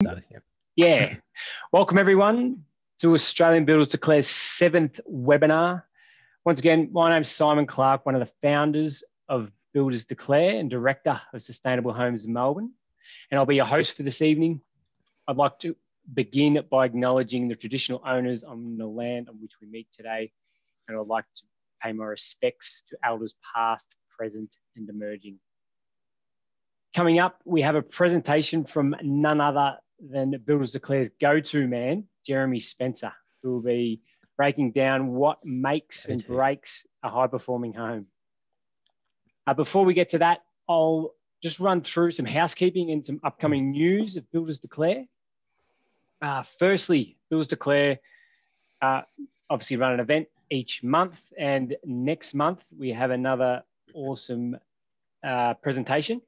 Started, yeah. Yeah. Welcome, everyone, to Australian Builders Declare's seventh webinar. Once again, my name is Simon Clark, one of the founders of Builders Declare and director of Sustainable Homes in Melbourne. And I'll be your host for this evening. I'd like to begin by acknowledging the traditional owners on the land on which we meet today. And I'd like to pay my respects to elders past, present, and emerging. Coming up, we have a presentation from none other than Builders Declare's go-to man, Jeremy Spencer, who will be breaking down what makes and breaks a high-performing home. Uh, before we get to that, I'll just run through some housekeeping and some upcoming news of Builders Declare. Uh, firstly, Builders Declare uh, obviously run an event each month, and next month we have another awesome uh, presentation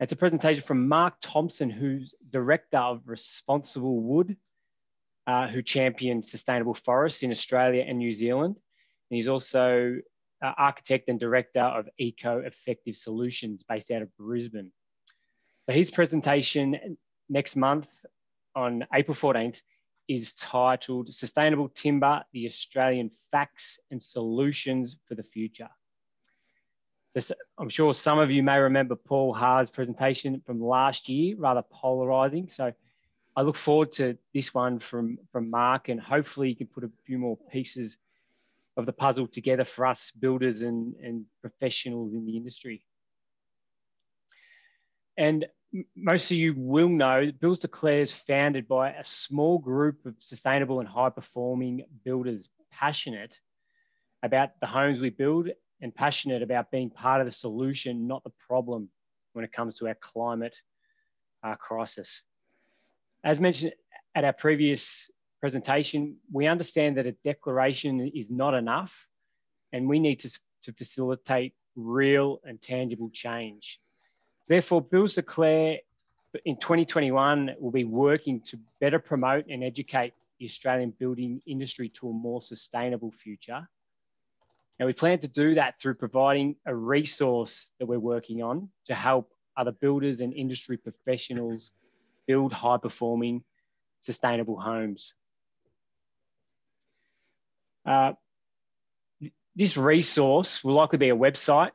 it's a presentation from Mark Thompson, who's director of Responsible Wood, uh, who champions sustainable forests in Australia and New Zealand. And he's also uh, architect and director of Eco Effective Solutions based out of Brisbane. So his presentation next month on April 14th is titled Sustainable Timber, the Australian Facts and Solutions for the Future. I'm sure some of you may remember Paul Haar's presentation from last year, rather polarizing. So I look forward to this one from, from Mark and hopefully you can put a few more pieces of the puzzle together for us builders and, and professionals in the industry. And most of you will know Builders Declare is founded by a small group of sustainable and high performing builders passionate about the homes we build and passionate about being part of the solution, not the problem when it comes to our climate uh, crisis. As mentioned at our previous presentation, we understand that a declaration is not enough and we need to, to facilitate real and tangible change. Therefore, Builders Declare in 2021 will be working to better promote and educate the Australian building industry to a more sustainable future now, we plan to do that through providing a resource that we're working on to help other builders and industry professionals build high performing, sustainable homes. Uh, this resource will likely be a website,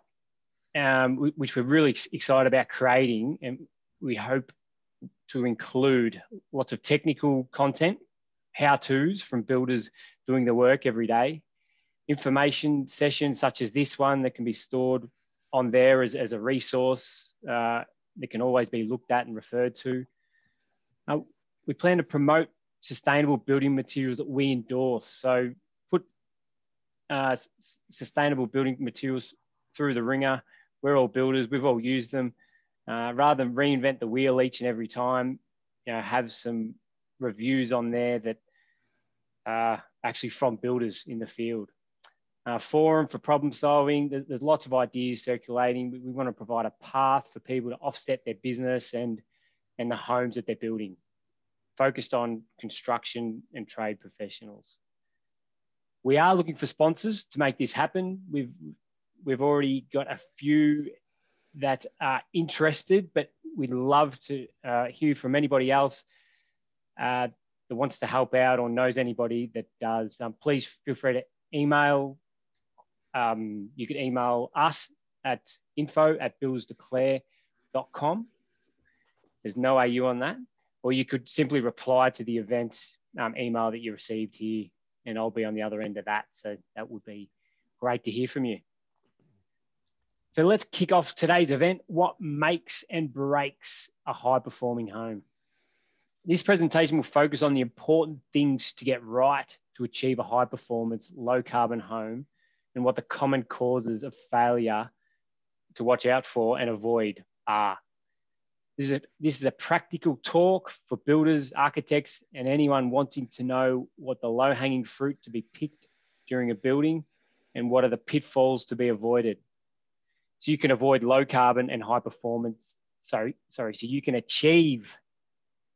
um, which we're really excited about creating, and we hope to include lots of technical content, how to's from builders doing the work every day, information sessions such as this one that can be stored on there as, as a resource uh, that can always be looked at and referred to. Uh, we plan to promote sustainable building materials that we endorse. So put uh, sustainable building materials through the ringer. We're all builders, we've all used them. Uh, rather than reinvent the wheel each and every time, you know, have some reviews on there that are actually from builders in the field uh, forum for problem solving. There's, there's, lots of ideas circulating. We, we, want to provide a path for people to offset their business and, and the homes that they're building, focused on construction and trade professionals. We are looking for sponsors to make this happen. We've, we've already got a few that are interested, but we'd love to uh, hear from anybody else uh, that wants to help out or knows anybody that does. Um, please feel free to email um, you can email us at info at buildersdeclare.com. There's no AU on that. Or you could simply reply to the event um, email that you received here, and I'll be on the other end of that. So that would be great to hear from you. So let's kick off today's event. What makes and breaks a high performing home? This presentation will focus on the important things to get right to achieve a high performance, low carbon home and what the common causes of failure to watch out for and avoid are. This is a, this is a practical talk for builders, architects, and anyone wanting to know what the low hanging fruit to be picked during a building and what are the pitfalls to be avoided. So you can avoid low carbon and high performance. Sorry, sorry. So you can achieve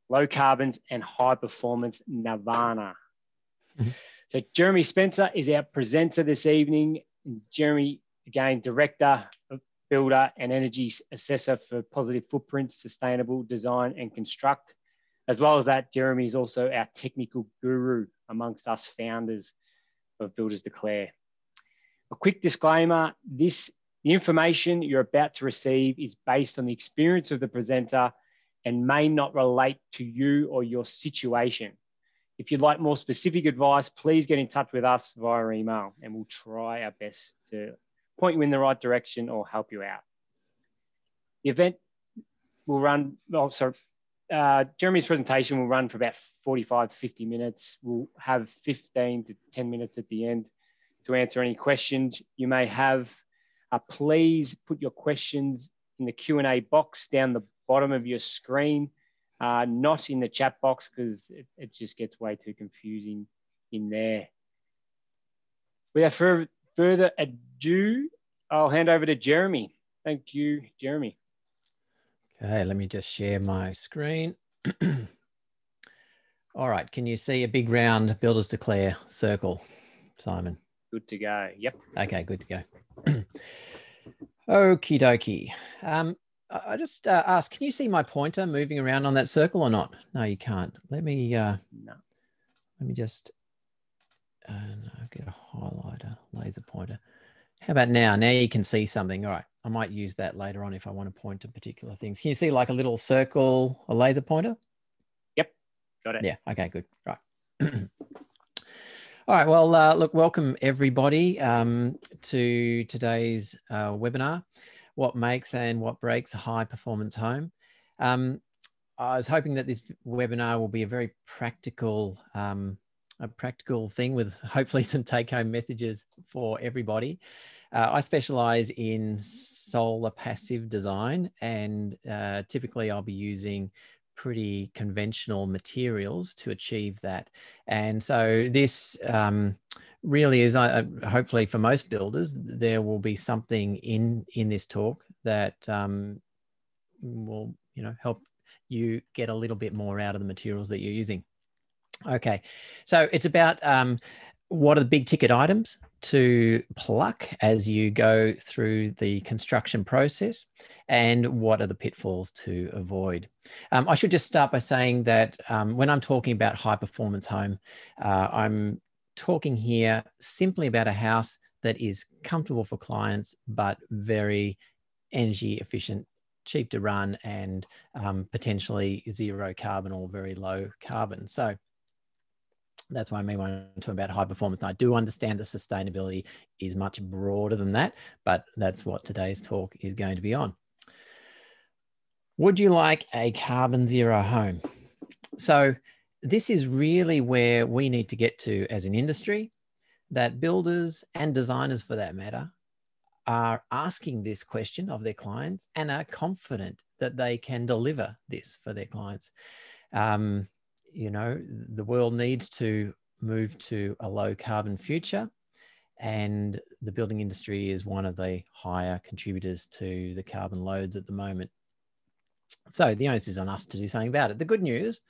low carbons and high performance nirvana. Mm-hmm. So Jeremy Spencer is our presenter this evening. Jeremy, again, director, builder, and energy assessor for Positive Footprint, Sustainable Design and Construct. As well as that, Jeremy is also our technical guru amongst us founders of Builders Declare. A quick disclaimer this the information you're about to receive is based on the experience of the presenter and may not relate to you or your situation. If you'd like more specific advice, please get in touch with us via email and we'll try our best to point you in the right direction or help you out. The event will run, oh, sorry, uh, Jeremy's presentation will run for about 45 to 50 minutes. We'll have 15 to 10 minutes at the end to answer any questions you may have. Uh, please put your questions in the Q&A box down the bottom of your screen, uh, not in the chat box because it, it, just gets way too confusing in there. Without further, further ado, I'll hand over to Jeremy. Thank you, Jeremy. Okay, let me just share my screen. All right, can you see a big round Builders Declare circle, Simon? Good to go. Yep. Okay, good to go. Okie dokie. Um, I just uh, ask, can you see my pointer moving around on that circle or not? No, you can't. Let me, uh, no. let me just, uh, no, get a highlighter, laser pointer. How about now? Now you can see something. All right. I might use that later on if I want to point to particular things. Can you see like a little circle, a laser pointer? Yep. Got it. Yeah. Okay, good. Right. All right. Well, uh, look, welcome everybody um, to today's uh, webinar, What Makes and What Breaks a High Performance Home. Um, I was hoping that this webinar will be a very practical, um, a practical thing with hopefully some take home messages for everybody. Uh, I specialize in solar passive design, and uh, typically I'll be using pretty conventional materials to achieve that. And so this um, really is, uh, hopefully for most builders, there will be something in in this talk that um, will you know help you get a little bit more out of the materials that you're using. Okay, so it's about um, what are the big ticket items to pluck as you go through the construction process and what are the pitfalls to avoid. Um, i should just start by saying that um, when i'm talking about high performance home uh, i'm talking here simply about a house that is comfortable for clients but very energy efficient cheap to run and um, potentially zero carbon or very low carbon. So that's why I mean when I'm talking about high performance. I do understand that sustainability is much broader than that, but that's what today's talk is going to be on. Would you like a carbon zero home? So this is really where we need to get to as an industry that builders and designers for that matter are asking this question of their clients and are confident that they can deliver this for their clients. Um, you know, the world needs to move to a low carbon future. And the building industry is one of the higher contributors to the carbon loads at the moment. So the onus is on us to do something about it. The good news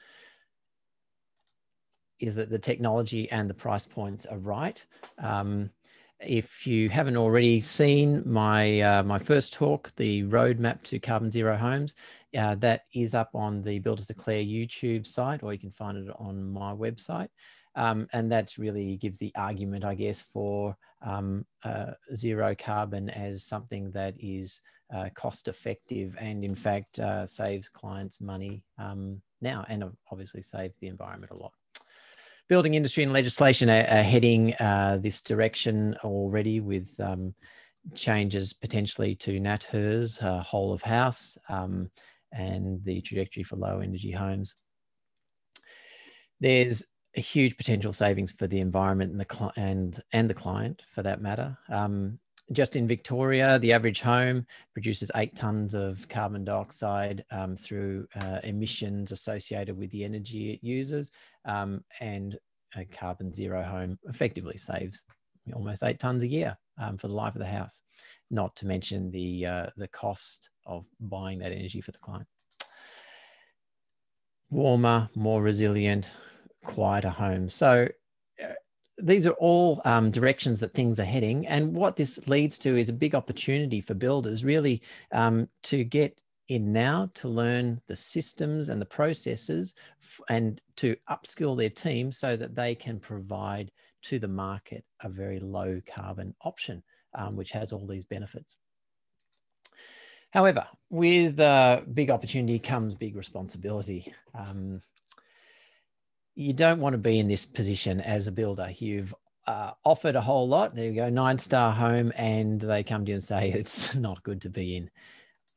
is that the technology and the price points are right. Um, if you haven't already seen my uh, my first talk, the roadmap to carbon zero homes, uh, that is up on the Builders Declare YouTube site, or you can find it on my website. Um, and that really gives the argument, I guess, for um, uh, zero carbon as something that is uh, cost effective and, in fact, uh, saves clients money um, now and obviously saves the environment a lot. Building industry and legislation are, are heading uh, this direction already with um, changes potentially to NatHERS, uh, whole of house, um, and the trajectory for low energy homes. There's a huge potential savings for the environment and the and and the client for that matter. Um, just in Victoria, the average home produces eight tons of carbon dioxide um, through uh, emissions associated with the energy it uses, um, and a carbon zero home effectively saves almost eight tons a year um, for the life of the house. Not to mention the uh, the cost of buying that energy for the client. Warmer, more resilient, quieter homes. So uh, these are all um, directions that things are heading. And what this leads to is a big opportunity for builders really um, to get in now to learn the systems and the processes and to upskill their team so that they can provide to the market a very low carbon option, um, which has all these benefits. However, with uh, big opportunity comes big responsibility. Um, you don't want to be in this position as a builder. You've uh, offered a whole lot. There you go, nine star home, and they come to you and say it's not good to be in.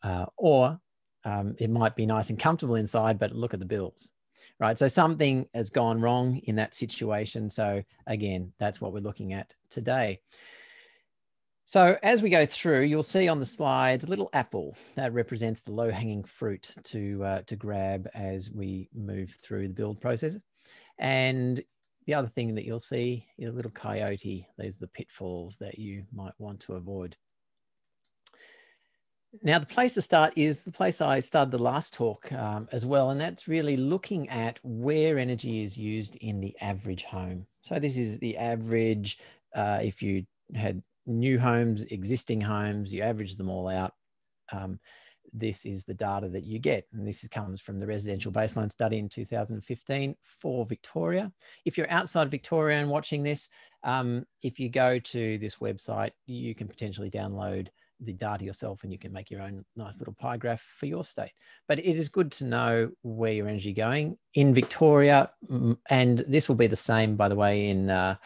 Uh, or um, it might be nice and comfortable inside, but look at the bills, right? So something has gone wrong in that situation. So again, that's what we're looking at today. So as we go through, you'll see on the slides a little apple that represents the low-hanging fruit to uh, to grab as we move through the build process. And the other thing that you'll see is a little coyote. These are the pitfalls that you might want to avoid. Now, the place to start is the place I started the last talk um, as well, and that's really looking at where energy is used in the average home. So this is the average, uh, if you had new homes, existing homes, you average them all out. Um, this is the data that you get. And this comes from the residential baseline study in 2015 for Victoria. If you're outside Victoria and watching this, um, if you go to this website, you can potentially download the data yourself and you can make your own nice little pie graph for your state. But it is good to know where your energy going in Victoria, and this will be the same, by the way, in uh,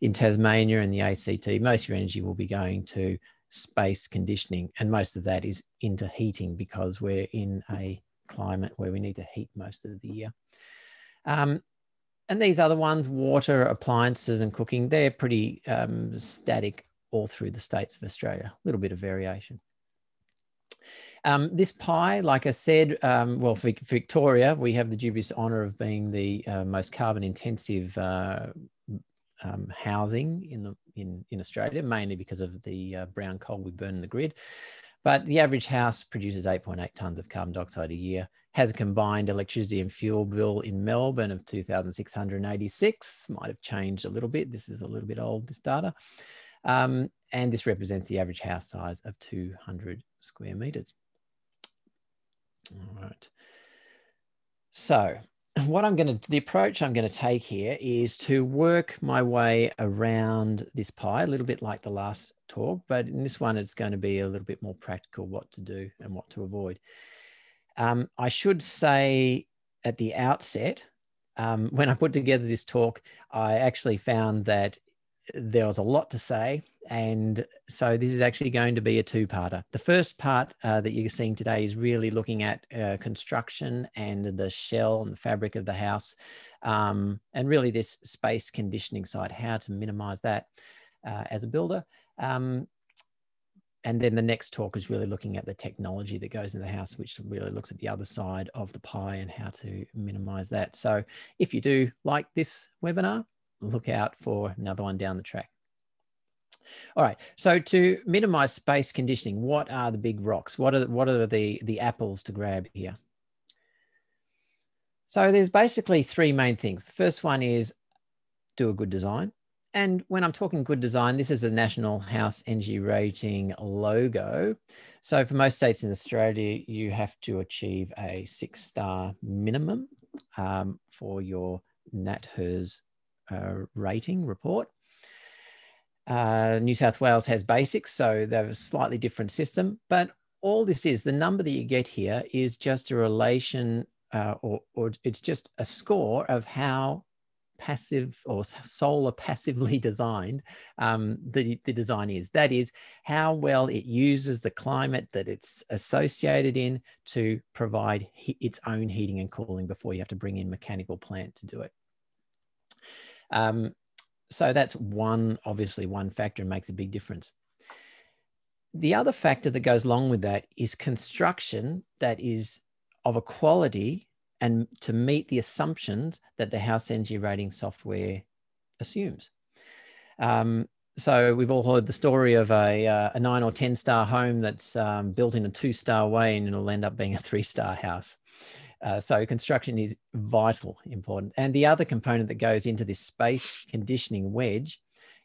in Tasmania and the ACT. Most of your energy will be going to space conditioning, and most of that is into heating because we're in a climate where we need to heat most of the year. Um, and these other ones, water, appliances, and cooking, they're pretty um, static all through the states of Australia. A little bit of variation. Um, this pie, like I said, um, well, for Victoria, we have the dubious honour of being the uh, most carbon intensive uh, um, housing in the in, in Australia, mainly because of the uh, brown coal we burn in the grid. But the average house produces 8.8 tonnes of carbon dioxide a year, has a combined electricity and fuel bill in Melbourne of 2,686. Might have changed a little bit. This is a little bit old, this data. Um, and this represents the average house size of 200 square meters. All right. So what I'm going to, the approach I'm going to take here is to work my way around this pie, a little bit like the last talk, but in this one, it's going to be a little bit more practical what to do and what to avoid. Um, I should say at the outset, um, when I put together this talk, I actually found that there was a lot to say. And so this is actually going to be a two parter. The first part uh, that you're seeing today is really looking at uh, construction and the shell and the fabric of the house, um, and really this space conditioning side, how to minimize that uh, as a builder. Um, and then the next talk is really looking at the technology that goes in the house, which really looks at the other side of the pie and how to minimize that. So if you do like this webinar, look out for another one down the track. All right, so to minimize space conditioning, what are the big rocks? What are, what are the, the apples to grab here? So there's basically three main things. The first one is do a good design. And when I'm talking good design, this is a National House Energy Rating logo. So for most states in Australia, you have to achieve a six star minimum um, for your NatHERS uh, rating report. Uh, New South Wales has BASIX, so they have a slightly different system. But all this is the number that you get here is just a relation, uh, or, or it's just a score of how passive or solar passively designed um, the, the design is. That is how well it uses the climate that it's associated in to provide its own heating and cooling before you have to bring in mechanical plant to do it. Um, so that's one, obviously, one factor and makes a big difference. The other factor that goes along with that is construction that is of a quality and to meet the assumptions that the house energy rating software assumes. Um, so we've all heard the story of a, uh, a nine or 10 star home that's um, built in a two star way and it'll end up being a three star house. Uh, so construction is vital, important. And the other component that goes into this space conditioning wedge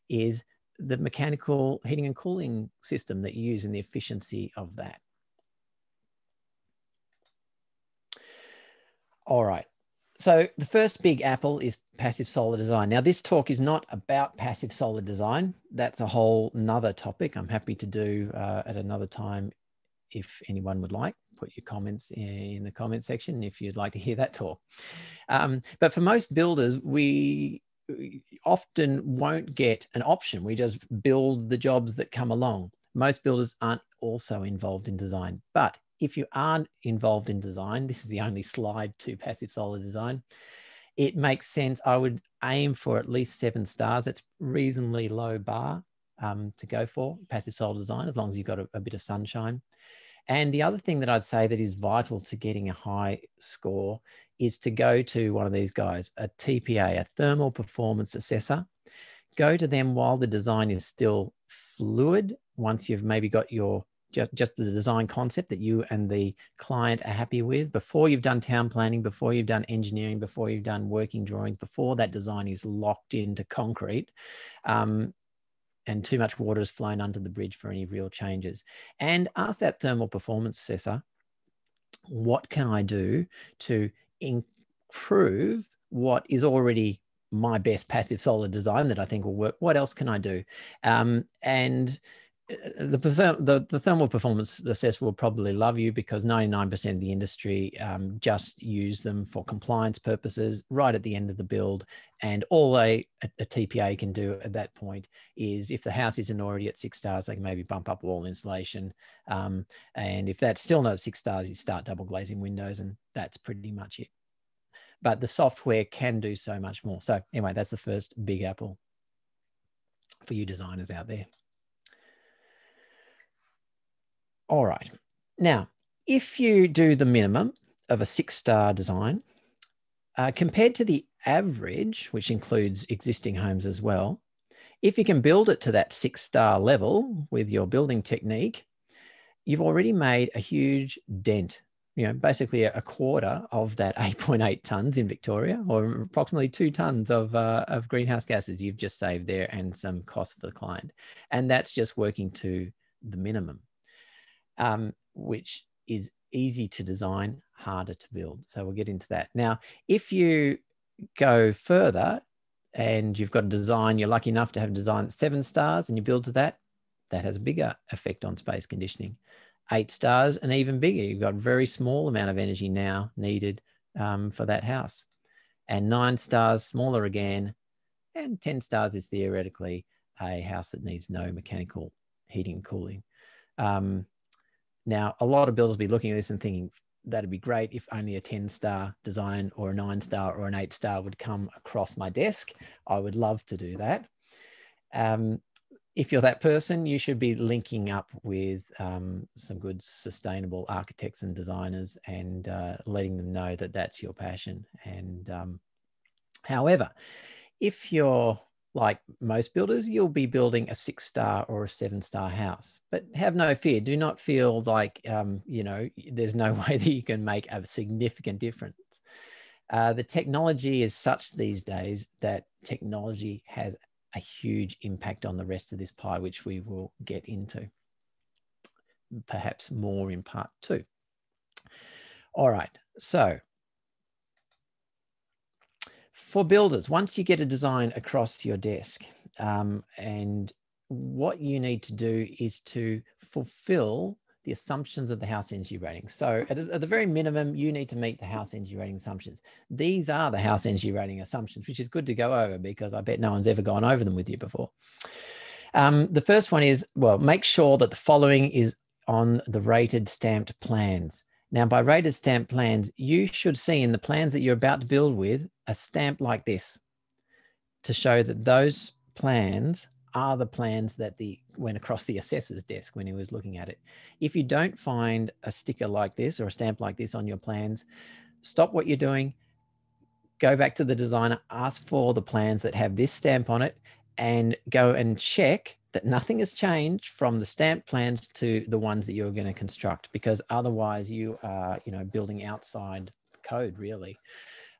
is the mechanical heating and cooling system that you use and the efficiency of that. All right. So the first big apple is passive solar design. Now, this talk is not about passive solar design. That's a whole nother topic. I'm happy to do uh, at another time if anyone would like. Put your comments in the comment section if you'd like to hear that talk. Um, but for most builders, we often won't get an option. We just build the jobs that come along. Most builders aren't also involved in design, but if you aren't involved in design, this is the only slide to passive solar design. It makes sense. I would aim for at least seven stars. It's reasonably low bar um, to go for passive solar design, as long as you've got a, a bit of sunshine. And the other thing that I'd say that is vital to getting a high score is to go to one of these guys, a TPA, a thermal performance assessor. Go to them while the design is still fluid. Once you've maybe got your just, the design concept that you and the client are happy with before you've done town planning, before you've done engineering, before you've done working drawings, before that design is locked into concrete. Um, and too much water has flown under the bridge for any real changes. And ask that thermal performance assessor, what can I do to improve what is already my best passive solar design that I think will work? What else can I do? Um, and the, the, the thermal performance assessor will probably love you because 99% of the industry um, just use them for compliance purposes right at the end of the build. And all a, a, a, TPA can do at that point is if the house isn't already at six stars, they can maybe bump up wall insulation. Um, and if that's still not six stars, you start double glazing windows, and that's pretty much it. But the software can do so much more. So, anyway, that's the first big apple for you designers out there. All right. Now, if you do the minimum of a six star design, uh, compared to the average, which includes existing homes as well, if you can build it to that six star level with your building technique, you've already made a huge dent. You know, basically a quarter of that 8.8 tons in Victoria, or approximately two tons of, uh, of greenhouse gases you've just saved there, and some cost for the client. And that's just working to the minimum um, which is easy to design, harder to build. So we'll get into that. Now, if you go further and you've got a design, you're lucky enough to have design seven stars and you build to that, that has a bigger effect on space conditioning. Eight stars and even bigger. You've got a very small amount of energy now needed um, for that house. And nine stars, smaller again. And 10 stars is theoretically a house that needs no mechanical heating and cooling. Um, now, a lot of builders will be looking at this and thinking that'd be great if only a 10 star design or a nine star or an eight star would come across my desk. I would love to do that. Um, if you're that person, you should be linking up with um, some good sustainable architects and designers and uh, letting them know that that's your passion. And um, however, if you're like most builders, you'll be building a six star or a seven star house. But have no fear. Do not feel like, um, you know, there's no way that you can make a significant difference. Uh, the technology is such these days that technology has a huge impact on the rest of this pie, which we will get into perhaps more in part two. All right. So for builders, once you get a design across your desk, um, and what you need to do is to fulfill the assumptions of the house energy rating. So at, at, the very minimum, you need to meet the house energy rating assumptions. These are the house energy rating assumptions, which is good to go over because I bet no one's ever gone over them with you before. Um, the first one is, well, make sure that the following is on the rated stamped plans. Now, by rated stamp plans, you should see in the plans that you're about to build with a stamp like this to show that those plans are the plans that the went across the assessor's desk when he was looking at it. If you don't find a sticker like this or a stamp like this on your plans, stop what you're doing, go back to the designer, ask for the plans that have this stamp on it, and go and check that nothing has changed from the stamp plans to the ones that you're going to construct because otherwise you are you know building outside code really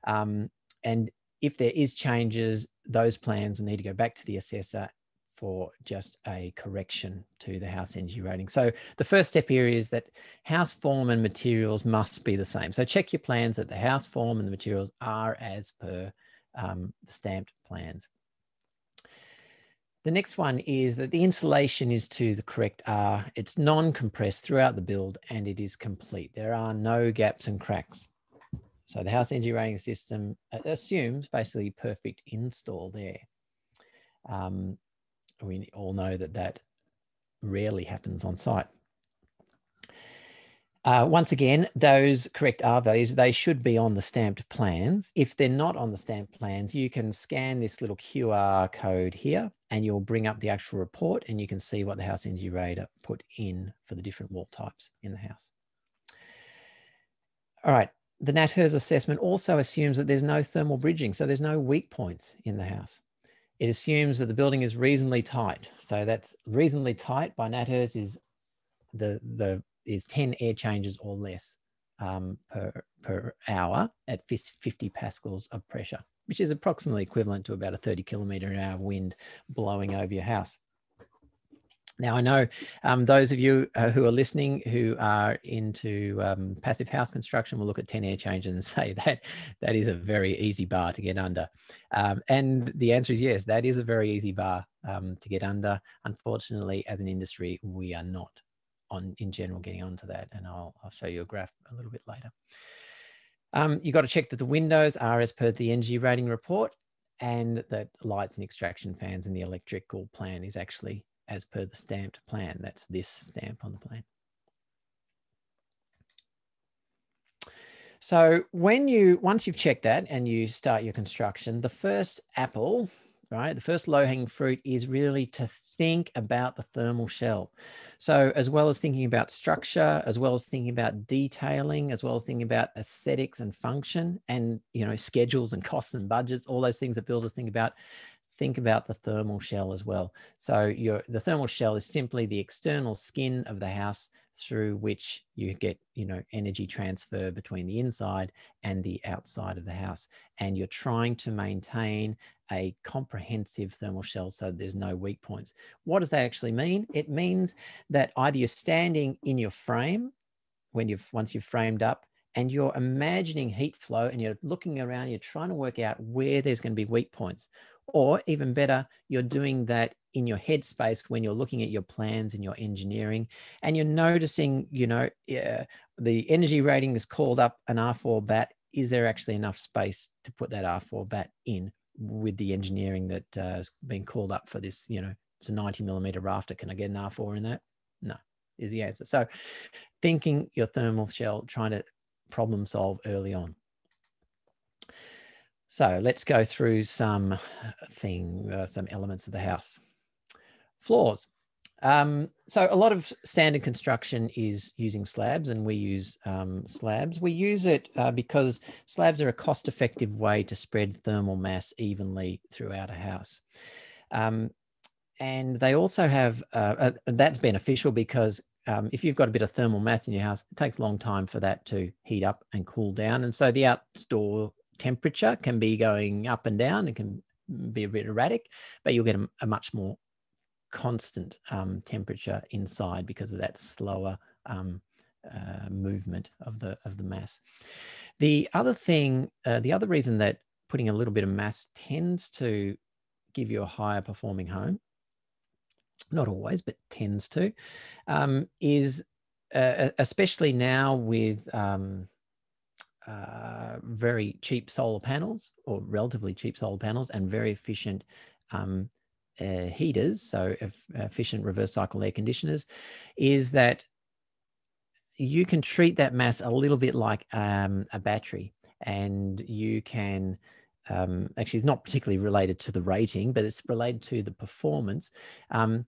um, and if there is changes those plans will need to go back to the assessor for just a correction to the house energy rating. So the first step here is that house form and materials must be the same. So check your plans that the house form and the materials are as per um, stamped plans. The next one is that the insulation is to the correct R. It's non-compressed throughout the build and it is complete. There are no gaps and cracks. So the house energy rating system uh, assumes basically perfect install there. Um, we all know that that rarely happens on site. Uh, once again, those correct R values, they should be on the stamped plans. If they're not on the stamped plans, you can scan this little QR code here and you'll bring up the actual report and you can see what the house energy rater put in for the different wall types in the house. All right, the NatHERS assessment also assumes that there's no thermal bridging, so there's no weak points in the house. It assumes that the building is reasonably tight. So that's reasonably tight by NatHERS is the, the is 10 air changes or less um, per, per hour at 50 pascals of pressure, which is approximately equivalent to about a 30 kilometer an hour wind blowing over your house. Now, I know um, those of you uh, who are listening who are into um, passive house construction will look at 10 air changes and say that that is a very easy bar to get under. Um, and the answer is yes, that is a very easy bar um, to get under. Unfortunately, as an industry, we are not on in general getting onto that. And I'll, I'll show you a graph a little bit later. Um, you've got to check that the windows are as per the energy rating report and that lights and extraction fans and the electrical plan is actually as per the stamped plan. That's this stamp on the plan. So when you, once you've checked that and you start your construction, the first apple, right, the first low hanging fruit is really to think about the thermal shell. So as well as thinking about structure, as well as thinking about detailing, as well as thinking about aesthetics and function and, you know, schedules and costs and budgets, all those things that builders think about, think about the thermal shell as well. So your the thermal shell is simply the external skin of the house through which you get you know energy transfer between the inside and the outside of the house and you're trying to maintain a comprehensive thermal shell so there's no weak points. What does that actually mean? It means that either you're standing in your frame when you've once you've framed up and you're imagining heat flow and you're looking around you're trying to work out where there's going to be weak points. Or even better, you're doing that in your headspace when you're looking at your plans and your engineering and you're noticing, you know, yeah, the energy rating is called up an R4 batt. Is there actually enough space to put that R4 batt in with the engineering that uh, has been called up for this? You know, it's a 90 millimeter rafter. Can I get an R4 in that? No, is the answer. So thinking your thermal shell, trying to problem solve early on. So let's go through some thing, uh, some elements of the house. Floors. Um, so a lot of standard construction is using slabs and we use um, slabs. We use it uh, because slabs are a cost effective way to spread thermal mass evenly throughout a house. Um, and they also have, uh, uh, that's beneficial because um, if you've got a bit of thermal mass in your house, it takes a long time for that to heat up and cool down. And so the outdoor temperature can be going up and down. It can be a bit erratic, but you'll get a, a much more constant um, temperature inside because of that slower um, uh, movement of the of the mass. The other thing, uh, the other reason that putting a little bit of mass tends to give you a higher performing home, not always, but tends to, um, is uh, especially now with um, uh, very cheap solar panels or relatively cheap solar panels and very efficient um, uh, heaters, so efficient reverse cycle air conditioners, is that you can treat that mass a little bit like um, a battery and you can um, actually it's not particularly related to the rating but it's related to the performance. Um,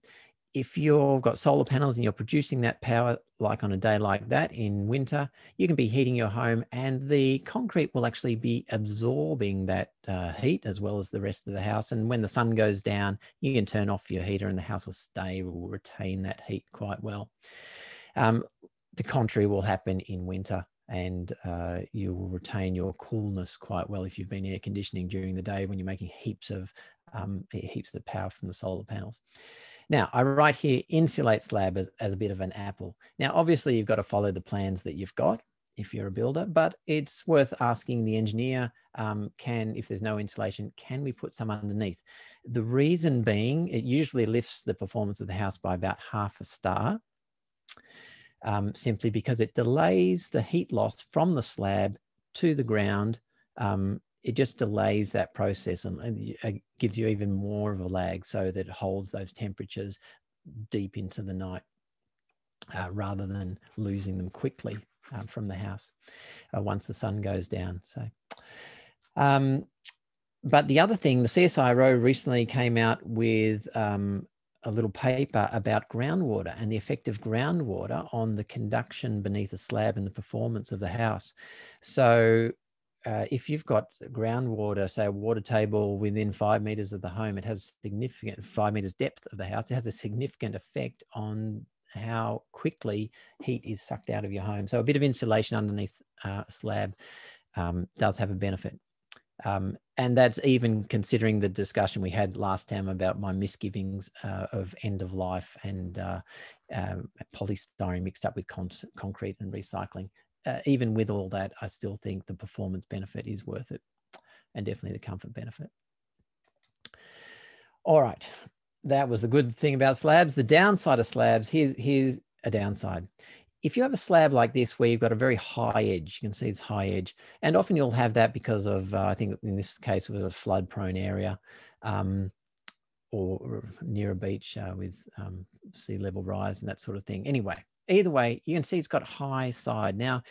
if you've got solar panels and you're producing that power, like on a day like that in winter, you can be heating your home and the concrete will actually be absorbing that uh, heat as well as the rest of the house. And when the sun goes down, you can turn off your heater and the house will stay, will retain that heat quite well. Um, the contrary will happen in winter and uh, you will retain your coolness quite well if you've been air conditioning during the day when you're making heaps of um, heaps of power from the solar panels. Now, I write here insulate slab as, as a bit of an apple. Now, obviously, you've got to follow the plans that you've got if you're a builder, but it's worth asking the engineer, um, can, if there's no insulation, can we put some underneath? The reason being, it usually lifts the performance of the house by about half a star, um, simply because it delays the heat loss from the slab to the ground um, it just delays that process and, and uh, gives you even more of a lag so that it holds those temperatures deep into the night uh, rather than losing them quickly um, from the house uh, once the sun goes down. So, um, but the other thing, the CSIRO recently came out with um, a little paper about groundwater and the effect of groundwater on the conduction beneath a slab and the performance of the house. So uh, if you've got groundwater, say a water table within five meters of the home, it has significant five meters depth of the house. It has a significant effect on how quickly heat is sucked out of your home. So a bit of insulation underneath uh, slab um, does have a benefit. Um, and that's even considering the discussion we had last time about my misgivings uh, of end of life and uh, uh, polystyrene mixed up with con concrete and recycling uh, even with all that, I still think the performance benefit is worth it and definitely the comfort benefit. All right, that was the good thing about slabs. The downside of slabs, here's, here's a downside. If you have a slab like this where you've got a very high edge, you can see it's high edge, and often you'll have that because of, uh, I think in this case, it was a flood prone area. Um, or near a beach uh, with um, sea level rise and that sort of thing. Anyway, either way, you can see it's got high side. Now,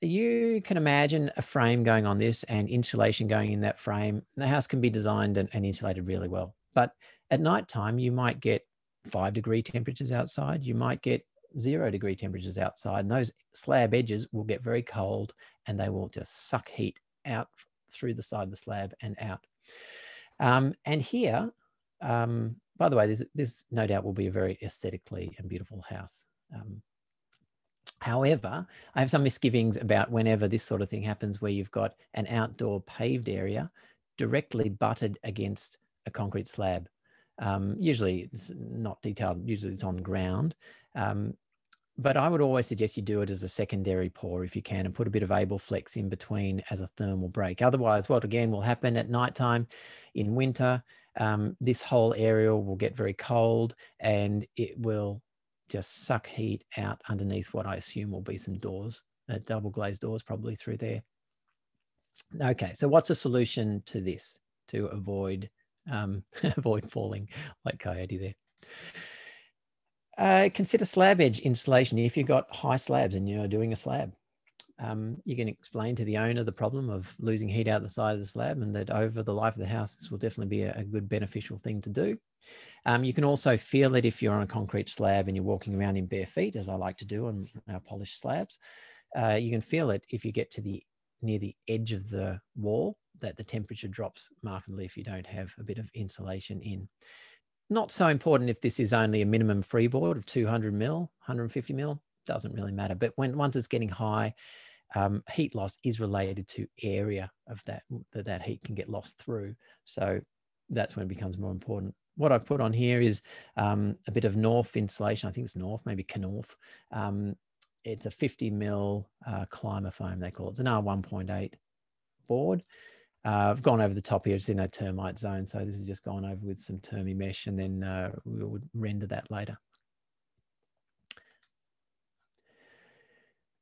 you can imagine a frame going on this and insulation going in that frame. The house can be designed and, and insulated really well. But at night time, you might get five degree temperatures outside. You might get zero degree temperatures outside. And those slab edges will get very cold and they will just suck heat out through the side of the slab and out. Um, and here, um, by the way, this, this no doubt will be a very aesthetically and beautiful house. Um, however, I have some misgivings about whenever this sort of thing happens where you've got an outdoor paved area directly butted against a concrete slab. Um, usually it's not detailed, usually it's on ground. Um, but I would always suggest you do it as a secondary pour if you can and put a bit of AbleFlex in between as a thermal break. Otherwise, what again will happen at nighttime in winter, um, this whole area will get very cold and it will just suck heat out underneath what I assume will be some doors, uh, double glazed doors probably through there. Okay, so what's a solution to this to avoid um, avoid falling like Coyote there? Uh, consider slab edge insulation if you've got high slabs and you're doing a slab. Um, you can explain to the owner the problem of losing heat out the side of the slab and that over the life of the house, this will definitely be a, a good beneficial thing to do. Um, you can also feel it if you're on a concrete slab and you're walking around in bare feet, as I like to do on our polished slabs. Uh, you can feel it if you get to the near the edge of the wall that the temperature drops markedly if you don't have a bit of insulation in. Not so important if this is only a minimum freeboard of 200 mil, 150 mil, doesn't really matter. But when once it's getting high, um, heat loss is related to area of that, that that heat can get lost through. So that's when it becomes more important what I've put on here is um, a bit of North insulation. I think it's North, maybe Knauf. Um, it's a 50 mil uh, climber foam, they call it. It's an R1.8 board. Uh, I've gone over the top here. It's in a termite zone. So this is just gone over with some Termimesh and then uh, we will render that later.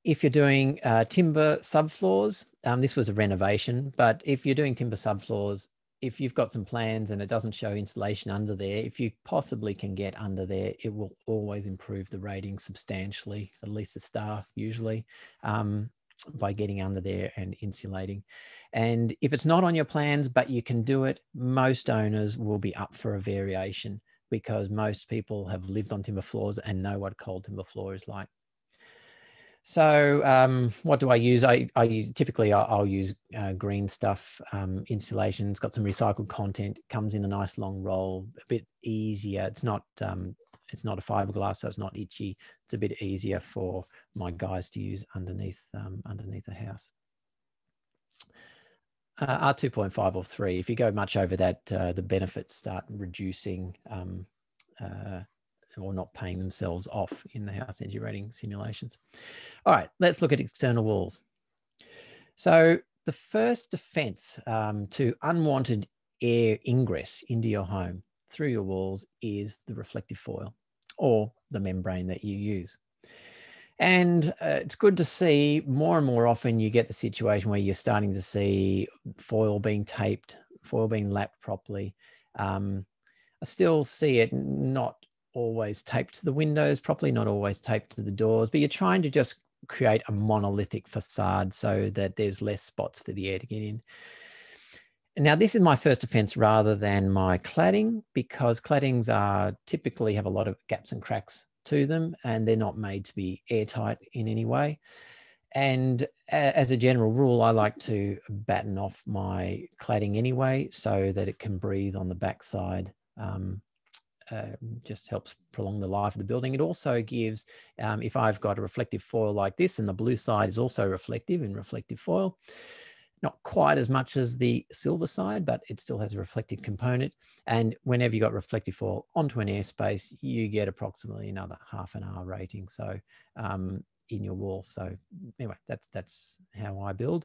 If you're doing uh, timber subfloors, um, this was a renovation, but if you're doing timber subfloors, if you've got some plans and it doesn't show insulation under there, if you possibly can get under there, it will always improve the rating substantially, at least the staff usually, um, by getting under there and insulating. And if it's not on your plans, but you can do it, most owners will be up for a variation because most people have lived on timber floors and know what cold timber floor is like. So um, what do I use? I, I typically I'll, I'll use uh, GreenStuf um, insulation. It's got some recycled content. Comes in a nice long roll. A bit easier. It's not um, it's not a fiberglass, so it's not itchy. It's a bit easier for my guys to use underneath um, underneath the house. Uh, R2.5 or 3. If you go much over that, uh, the benefits start reducing um, uh, or not paying themselves off in the house energy rating simulations. All right, let's look at external walls. So the first defense um, to unwanted air ingress into your home through your walls is the reflective foil or the membrane that you use. And uh, it's good to see more and more often you get the situation where you're starting to see foil being taped, foil being lapped properly. Um, I still see it not always taped to the windows properly, not always taped to the doors, but you're trying to just create a monolithic facade so that there's less spots for the air to get in. Now, this is my first offense rather than my cladding because claddings are typically have a lot of gaps and cracks to them and they're not made to be airtight in any way. And as a general rule, I like to batten off my cladding anyway so that it can breathe on the backside. Um, uh, just helps prolong the life of the building. It also gives, um, if I've got a reflective foil like this and the blue side is also reflective in reflective foil, not quite as much as the silver side, but it still has a reflective component. And whenever you got reflective foil onto an airspace, you get approximately another half an hour rating. So um, in your wall. So anyway, that's that's how I build.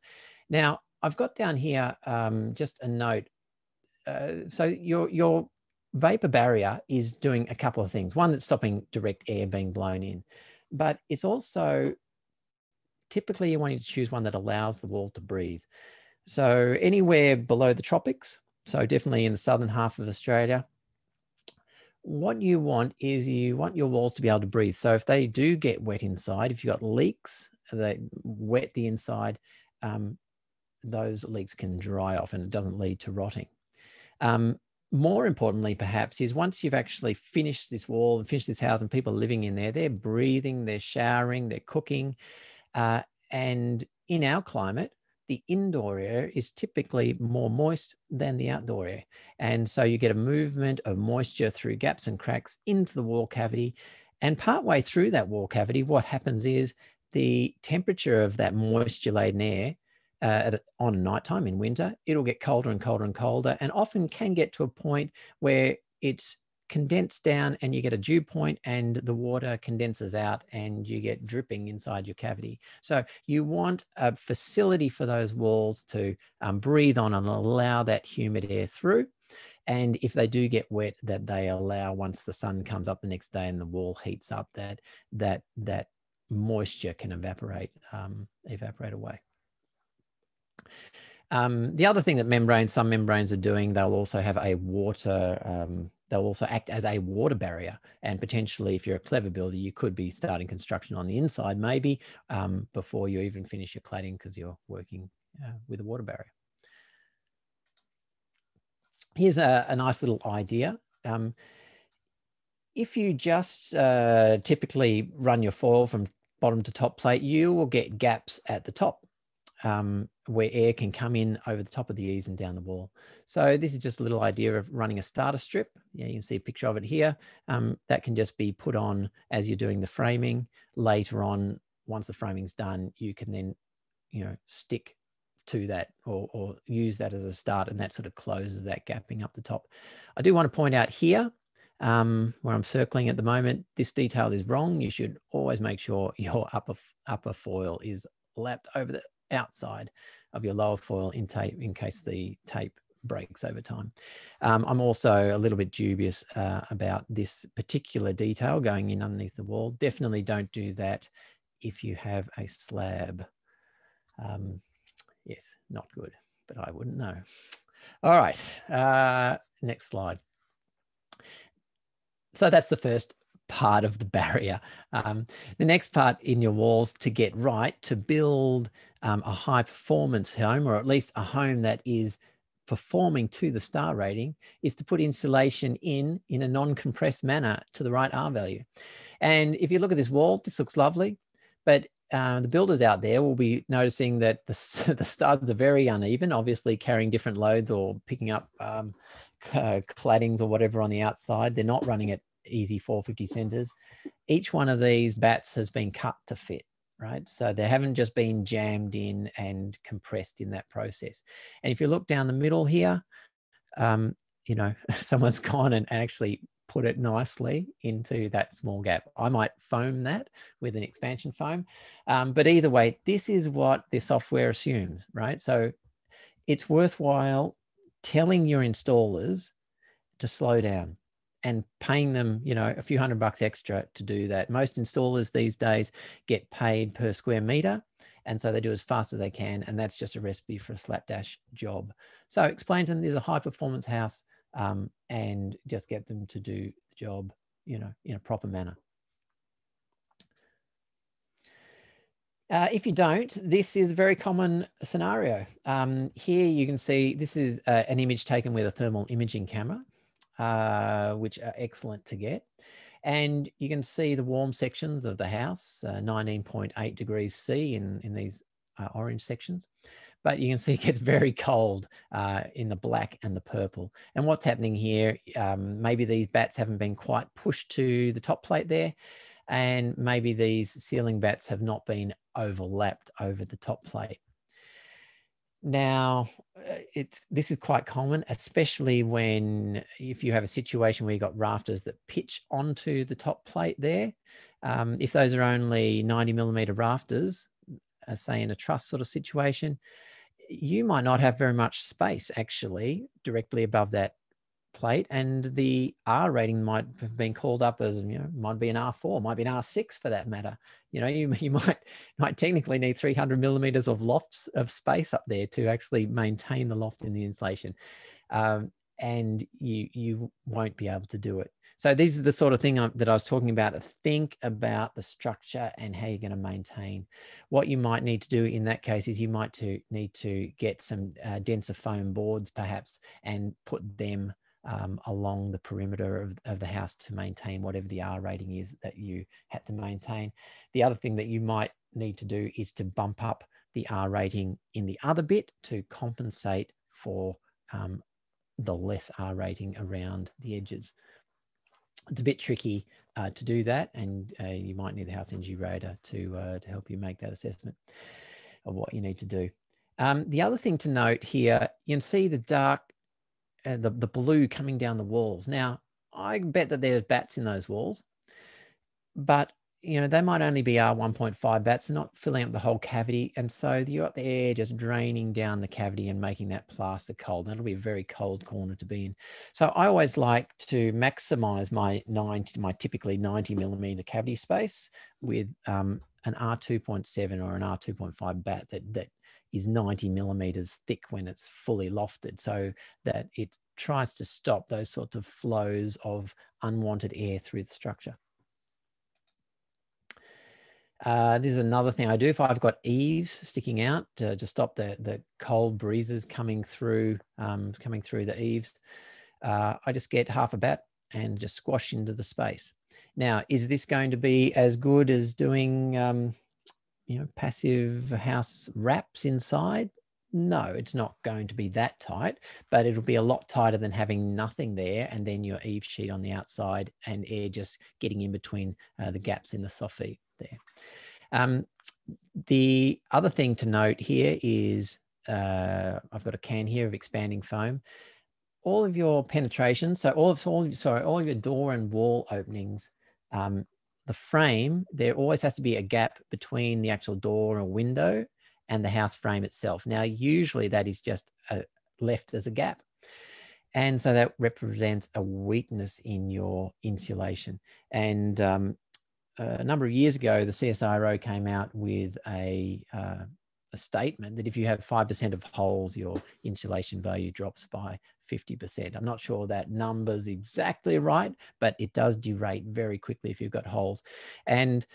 Now I've got down here um, just a note. Uh, so your your vapor barrier is doing a couple of things. One, it's stopping direct air being blown in, but it's also typically you're wanting to choose one that allows the wall to breathe. So anywhere below the tropics, so definitely in the southern half of Australia, what you want is you want your walls to be able to breathe. So if they do get wet inside, if you've got leaks that wet the inside, um, those leaks can dry off and it doesn't lead to rotting. Um, more importantly, perhaps, is once you've actually finished this wall and finished this house and people are living in there, they're breathing, they're showering, they're cooking, uh, and in our climate, the indoor air is typically more moist than the outdoor air. And so you get a movement of moisture through gaps and cracks into the wall cavity. And partway through that wall cavity, what happens is the temperature of that moisture laden air uh, at, on nighttime in winter, it'll get colder and colder and colder, and often can get to a point where it's condensed down and you get a dew point and the water condenses out and you get dripping inside your cavity. So you want a facility for those walls to um, breathe on and allow that humid air through. And if they do get wet, that they allow once the sun comes up the next day and the wall heats up, that that that moisture can evaporate um, evaporate away. Um, the other thing that membranes, some membranes are doing, they'll also have a water um, they'll also act as a water barrier. And potentially, if you're a clever builder, you could be starting construction on the inside, maybe um, before you even finish your cladding because you're working uh, with a water barrier. Here's a, a nice little idea. Um, if you just uh, typically run your foil from bottom to top plate, you will get gaps at the top um, where air can come in over the top of the eaves and down the wall. So this is just a little idea of running a starter strip. Yeah, you can see a picture of it here. Um, that can just be put on as you're doing the framing. Later on, once the framing's done, you can then, you know, stick to that or, or use that as a start and that sort of closes that gapping up the top. I do want to point out here um, where I'm circling at the moment, this detail is wrong. You should always make sure your upper upper foil is lapped over the outside of your lower foil in tape in case the tape breaks over time. Um, I'm also a little bit dubious uh, about this particular detail going in underneath the wall. Definitely don't do that if you have a slab. Um, yes, not good, but I wouldn't know. All right, uh, next slide. So that's the first part of the barrier. Um, the next part in your walls to get right to build um, a high performance home, or at least a home that is performing to the star rating, is to put insulation in in a non-compressed manner to the right R value. And if you look at this wall, this looks lovely, but uh, the builders out there will be noticing that the, the studs are very uneven, obviously carrying different loads or picking up um, uh, claddings or whatever on the outside. They're not running at easy 450 centers. Each one of these batts has been cut to fit. right? So they haven't just been jammed in and compressed in that process. And if you look down the middle here, um, you know, someone's gone and actually put it nicely into that small gap. I might foam that with an expansion foam. Um, but either way, this is what the software assumes, right? So it's worthwhile telling your installers to slow down and paying them, you know, a few hundred bucks extra to do that. Most installers these days get paid per square meter. And so they do as fast as they can. And that's just a recipe for a slapdash job. So explain to them there's a high performance house um, and just get them to do the job, you know, in a proper manner. Uh, if you don't, this is a very common scenario. Um, here you can see this is uh, an image taken with a thermal imaging camera, uh, which are excellent to get. And you can see the warm sections of the house, 19.8 uh, degrees C in, in these uh, orange sections but you can see it gets very cold uh, in the black and the purple. And what's happening here, um, maybe these batts haven't been quite pushed to the top plate there, and maybe these ceiling batts have not been overlapped over the top plate. Now, uh, it's this is quite common, especially when if you have a situation where you've got rafters that pitch onto the top plate there. Um, if those are only 90 millimeter rafters, uh, say in a truss sort of situation, you might not have very much space actually directly above that plate and the R rating might have been called up as you know might be an R4 might be an R6 for that matter you know you, you might might technically need 300 millimeters of lofts of space up there to actually maintain the loft in the insulation um, and you you won't be able to do it so these are the sort of thing that I was talking about. Think about the structure and how you're going to maintain. What you might need to do in that case is you might to need to get some uh, denser foam boards perhaps and put them um, along the perimeter of, of the house to maintain whatever the R rating is that you had to maintain. The other thing that you might need to do is to bump up the R rating in the other bit to compensate for um, the less R rating around the edges it's a bit tricky uh, to do that, and uh, you might need the House Energy Rater to uh, to help you make that assessment of what you need to do. Um, the other thing to note here, you can see the dark, uh, the the blue coming down the walls. Now, I bet that there's batts in those walls, but you know, they might only be R1.5 batts, not filling up the whole cavity. And so you're up there just draining down the cavity and making that plaster cold. It'll be a very cold corner to be in. So I always like to maximize my 90, my typically 90 millimeter cavity space with um, an R2.7 or an R2.5 batt that, that is 90 millimeters thick when it's fully lofted so that it tries to stop those sorts of flows of unwanted air through the structure. Uh, this is another thing I do if I've got eaves sticking out to, to stop the, the cold breezes coming through, um, coming through the eaves. Uh, I just get half a batt and just squash into the space. Now, is this going to be as good as doing, um, you know, passive house wraps inside? No, it's not going to be that tight, but it'll be a lot tighter than having nothing there and then your eave sheet on the outside and air just getting in between uh, the gaps in the soffit there. Um, the other thing to note here is uh, I've got a can here of expanding foam. All of your penetration, so all of all sorry, all of your door and wall openings, um, the frame, there always has to be a gap between the actual door or window and the house frame itself. Now, usually that is just a, left as a gap. And so that represents a weakness in your insulation. And um, a number of years ago, the CSIRO came out with a, uh, a statement that if you have 5% of holes, your insulation value drops by 50%. I'm not sure that number's exactly right, but it does derate very quickly if you've got holes. And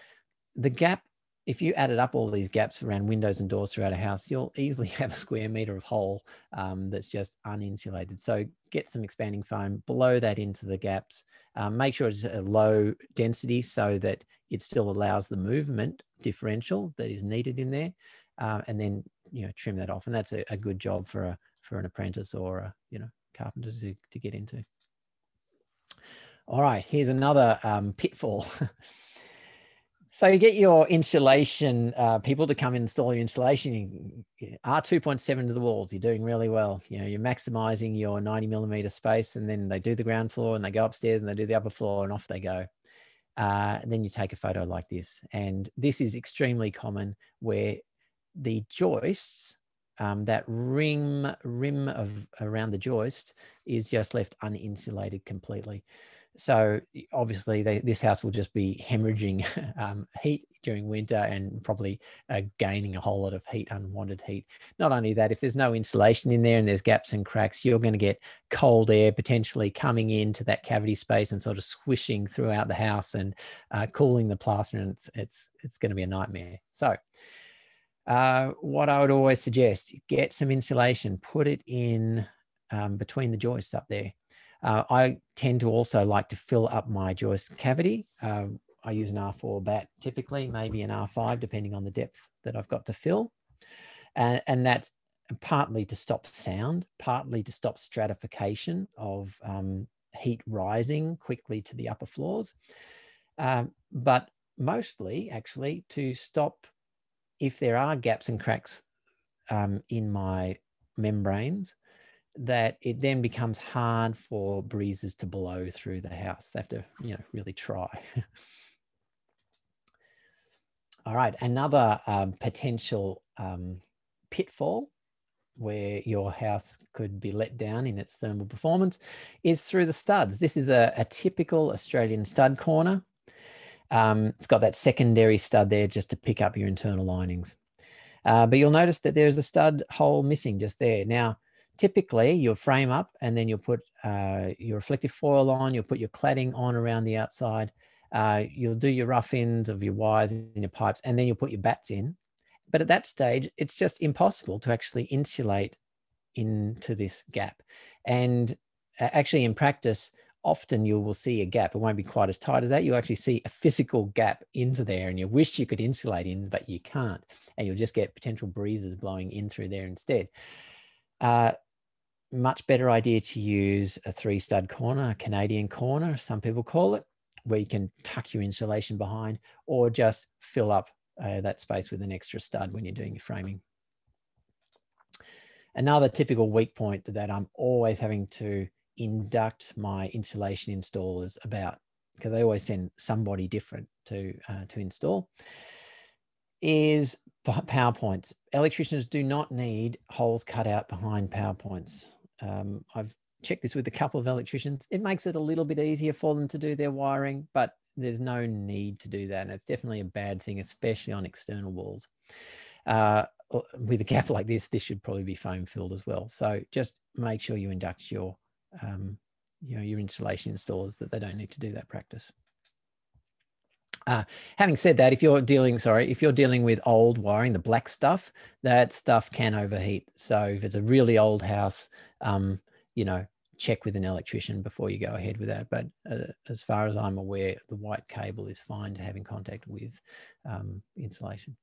the gap if you added up all these gaps around windows and doors throughout a house, you'll easily have a square meter of hole um, that's just uninsulated. So get some expanding foam, blow that into the gaps, um, make sure it's a low density so that it still allows the movement differential that is needed in there, uh, and then you know trim that off. And that's a, a, good job for a for an apprentice or a you know carpenter to, to get into. All right, here's another um, pitfall. So you get your insulation uh, people to come install your insulation. R two point seven to the walls. You're doing really well. You know you're maximizing your ninety millimeter space, and then they do the ground floor, and they go upstairs, and they do the upper floor, and off they go. Uh, and then you take a photo like this, and this is extremely common where the joists, um, that rim rim of around the joist, is just left uninsulated completely. So obviously they, this house will just be hemorrhaging um, heat during winter and probably uh, gaining a whole lot of heat unwanted heat. Not only that if there's no insulation in there and there's gaps and cracks you're going to get cold air potentially coming into that cavity space and sort of swishing throughout the house and uh, cooling the plaster and it's it's it's going to be a nightmare. So uh, what I would always suggest, get some insulation, put it in um, between the joists up there. Uh, I tend to also like to fill up my joist cavity. Uh, I use an R4 batt typically, maybe an R5, depending on the depth that I've got to fill. And, and that's partly to stop sound, partly to stop stratification of um, heat rising quickly to the upper floors, um, but mostly actually to stop if there are gaps and cracks um, in my membranes that it then becomes hard for breezes to blow through the house. They have to, you know, really try. All right, another um, potential um, pitfall where your house could be let down in its thermal performance is through the studs. This is a, a typical Australian stud corner. Um, it's got that secondary stud there just to pick up your internal linings. Uh, but you'll notice that there's a stud hole missing just there. Now, typically you'll frame up and then you'll put uh, your reflective foil on, you'll put your cladding on around the outside, uh, you'll do your rough ends of your wires and your pipes, and then you'll put your batts in. But at that stage, it's just impossible to actually insulate into this gap. And uh, actually, in practice, often you will see a gap. It won't be quite as tight as that. You actually see a physical gap into there, and you wish you could insulate in, but you can't. And you'll just get potential breezes blowing in through there instead. Uh, much better idea to use a three stud corner, a Canadian corner, some people call it, where you can tuck your insulation behind or just fill up uh, that space with an extra stud when you're doing your framing. Another typical weak point that I'm always having to induct my insulation installers about, because they always send somebody different to, uh, to install, is PowerPoints. Electricians do not need holes cut out behind PowerPoints. Um, I've checked this with a couple of electricians. It makes it a little bit easier for them to do their wiring, but there's no need to do that. And it's definitely a bad thing, especially on external walls. Uh, with a gap like this, this should probably be foam filled as well. So just make sure you induct your, um, you know, your insulation installers that they don't need to do that practice. Uh, having said that, if you're dealing, sorry, if you're dealing with old wiring, the black stuff, that stuff can overheat. So if it's a really old house, um, you know, check with an electrician before you go ahead with that. But uh, as far as I'm aware, the white cable is fine to have in contact with um, insulation.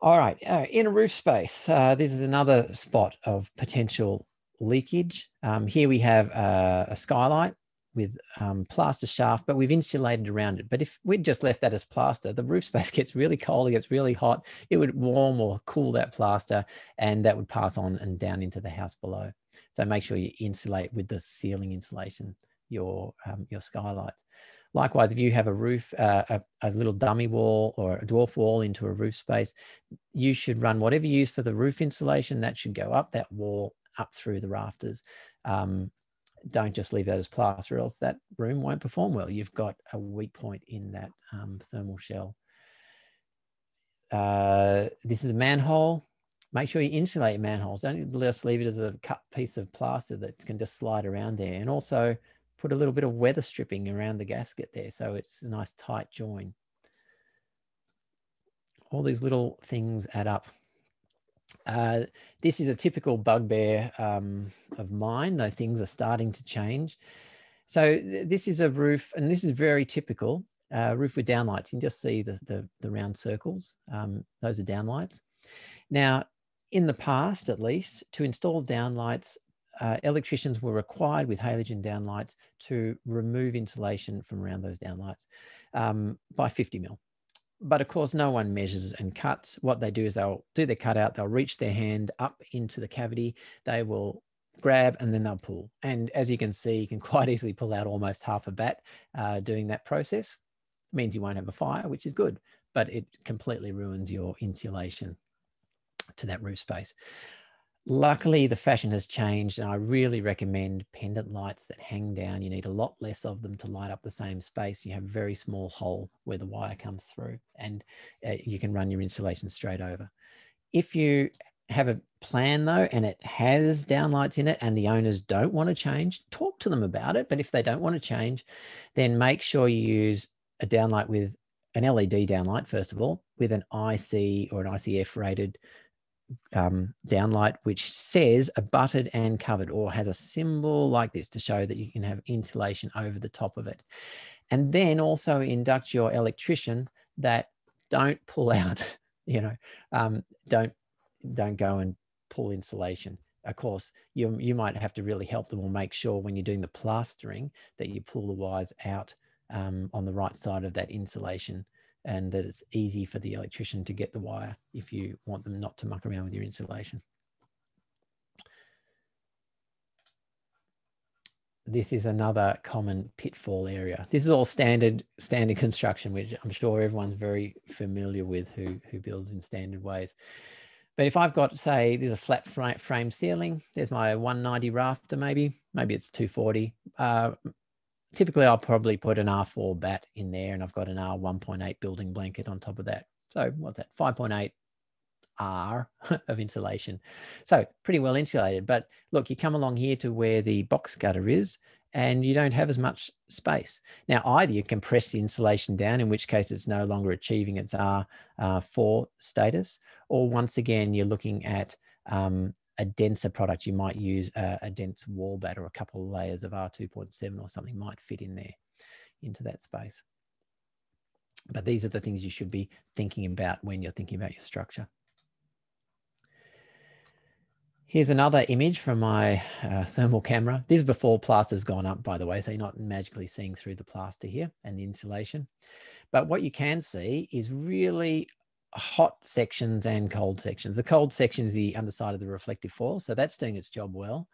All right, uh, in a roof space, uh, this is another spot of potential leakage. Um, here we have uh, a skylight with um, plaster shaft, but we've insulated around it. But if we'd just left that as plaster, the roof space gets really cold, it gets really hot. It would warm or cool that plaster and that would pass on and down into the house below. So make sure you insulate with the ceiling insulation, your, um, your skylights. Likewise, if you have a roof, uh, a, a, little dummy wall or a dwarf wall into a roof space, you should run whatever you use for the roof insulation, that should go up that wall, up through the rafters. Um, don't just leave that as plaster, else that room won't perform well. You've got a weak point in that um, thermal shell. Uh, this is a manhole. Make sure you insulate manholes. Don't just leave it as a cut piece of plaster that can just slide around there. And also put a little bit of weather stripping around the gasket there so it's a nice tight join. All these little things add up. Uh, this is a typical bugbear um, of mine, though things are starting to change. So th this is a roof, and this is very typical, uh, roof with downlights. You can just see the, the, the round circles. Um, those are downlights. Now, in the past, at least, to install downlights, uh, electricians were required with halogen downlights to remove insulation from around those downlights um, by 50 mil. But of course, no one measures and cuts. What they do is they'll do their cutout, they'll reach their hand up into the cavity, they will grab and then they'll pull. And as you can see, you can quite easily pull out almost half a batt uh, doing that process. It means you won't have a fire, which is good, but it completely ruins your insulation to that roof space. Luckily, the fashion has changed, and I really recommend pendant lights that hang down. You need a lot less of them to light up the same space. You have a very small hole where the wire comes through, and uh, you can run your insulation straight over. If you have a plan though, and it has downlights in it, and the owners don't want to change, talk to them about it. But if they don't want to change, then make sure you use a downlight with an LED downlight, first of all, with an IC or an ICF rated um, downlight which says abutted and covered or has a symbol like this to show that you can have insulation over the top of it. And then also induct your electrician that don't pull out, you know, um, don't don't go and pull insulation. Of course, you, you might have to really help them or make sure when you're doing the plastering that you pull the wires out um, on the right side of that insulation and that it's easy for the electrician to get the wire if you want them not to muck around with your insulation. This is another common pitfall area. This is all standard standard construction, which I'm sure everyone's very familiar with who, who builds in standard ways. But if I've got, say, there's a flat frame ceiling, there's my 190 rafter maybe, maybe it's 240. Uh, typically I'll probably put an R4 batt in there and I've got an R1.8 building blanket on top of that. So what's that? 5.8 R of insulation. So pretty well insulated. But look, you come along here to where the box gutter is and you don't have as much space. Now, either you compress the insulation down, in which case it's no longer achieving its R4 uh, status, or once again, you're looking at um, a denser product, you might use a, a, dense wall batt or a couple of layers of R2.7 or something might fit in there into that space. But these are the things you should be thinking about when you're thinking about your structure. Here's another image from my uh, thermal camera. This is before plaster's gone up, by the way, so you're not magically seeing through the plaster here and the insulation. But what you can see is really hot sections and cold sections. The cold section is the underside of the reflective foil, so that's doing its job well.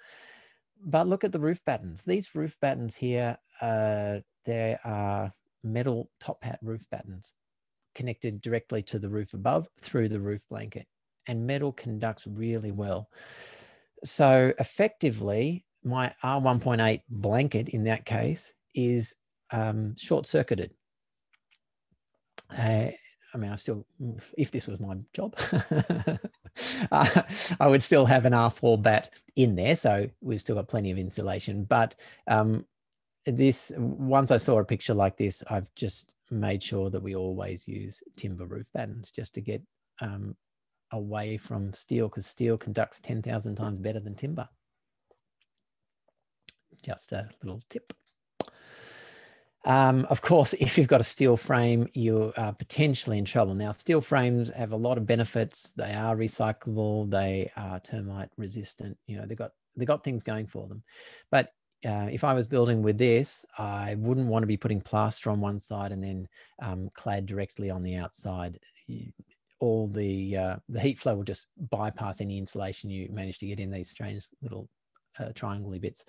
But look at the roof battens. These roof battens here, uh, are metal top hat roof battens connected directly to the roof above through the roof blanket. And metal conducts really well. So effectively, my R1.8 blanket in that case is um, short circuited. Uh, I mean, I still, if this was my job, uh, I would still have an R4 batt in there. So we've still got plenty of insulation. But um, this, once I saw a picture like this, I've just made sure that we always use timber roof battens just to get um, away from steel because steel conducts 10,000 times better than timber. Just a little tip. Um, of course, if you've got a steel frame, you are potentially in trouble. Now, steel frames have a lot of benefits. They are recyclable. They are termite resistant. You know, they've got they got things going for them. But uh, if I was building with this, I wouldn't want to be putting plaster on one side and then um, clad directly on the outside. All the uh, the heat flow will just bypass any insulation you manage to get in these strange little uh, triangle bits.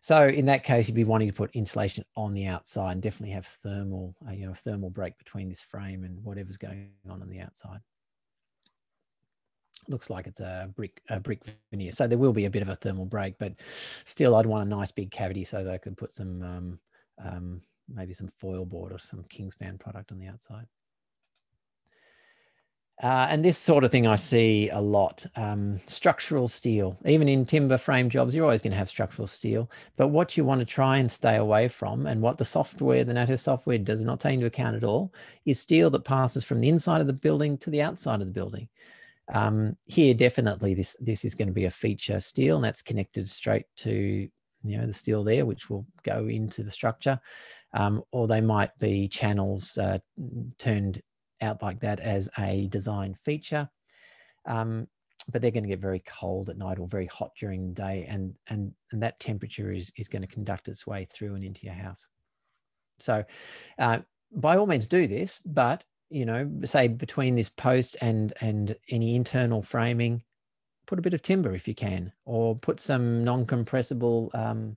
So in that case, you'd be wanting to put insulation on the outside and definitely have thermal, uh, you know, thermal break between this frame and whatever's going on on the outside. Looks like it's a brick, a brick veneer. So there will be a bit of a thermal break, but still I'd want a nice big cavity so that I could put some, um, um, maybe some foil board or some Kingspan product on the outside. Uh, and this sort of thing I see a lot. Um, structural steel, even in timber frame jobs, you're always going to have structural steel. But what you want to try and stay away from, and what the software, the NatHERS software does not take into account at all, is steel that passes from the inside of the building to the outside of the building. Um, here, definitely, this this is going to be a feature steel, and that's connected straight to you know the steel there, which will go into the structure. Um, or they might be channels uh, turned out like that as a design feature. Um, but they're going to get very cold at night or very hot during the day, and and and that temperature is is going to conduct its way through and into your house. So, uh, by all means, do this, but you know, say between this post and and any internal framing, put a bit of timber if you can, or put some non-compressible um,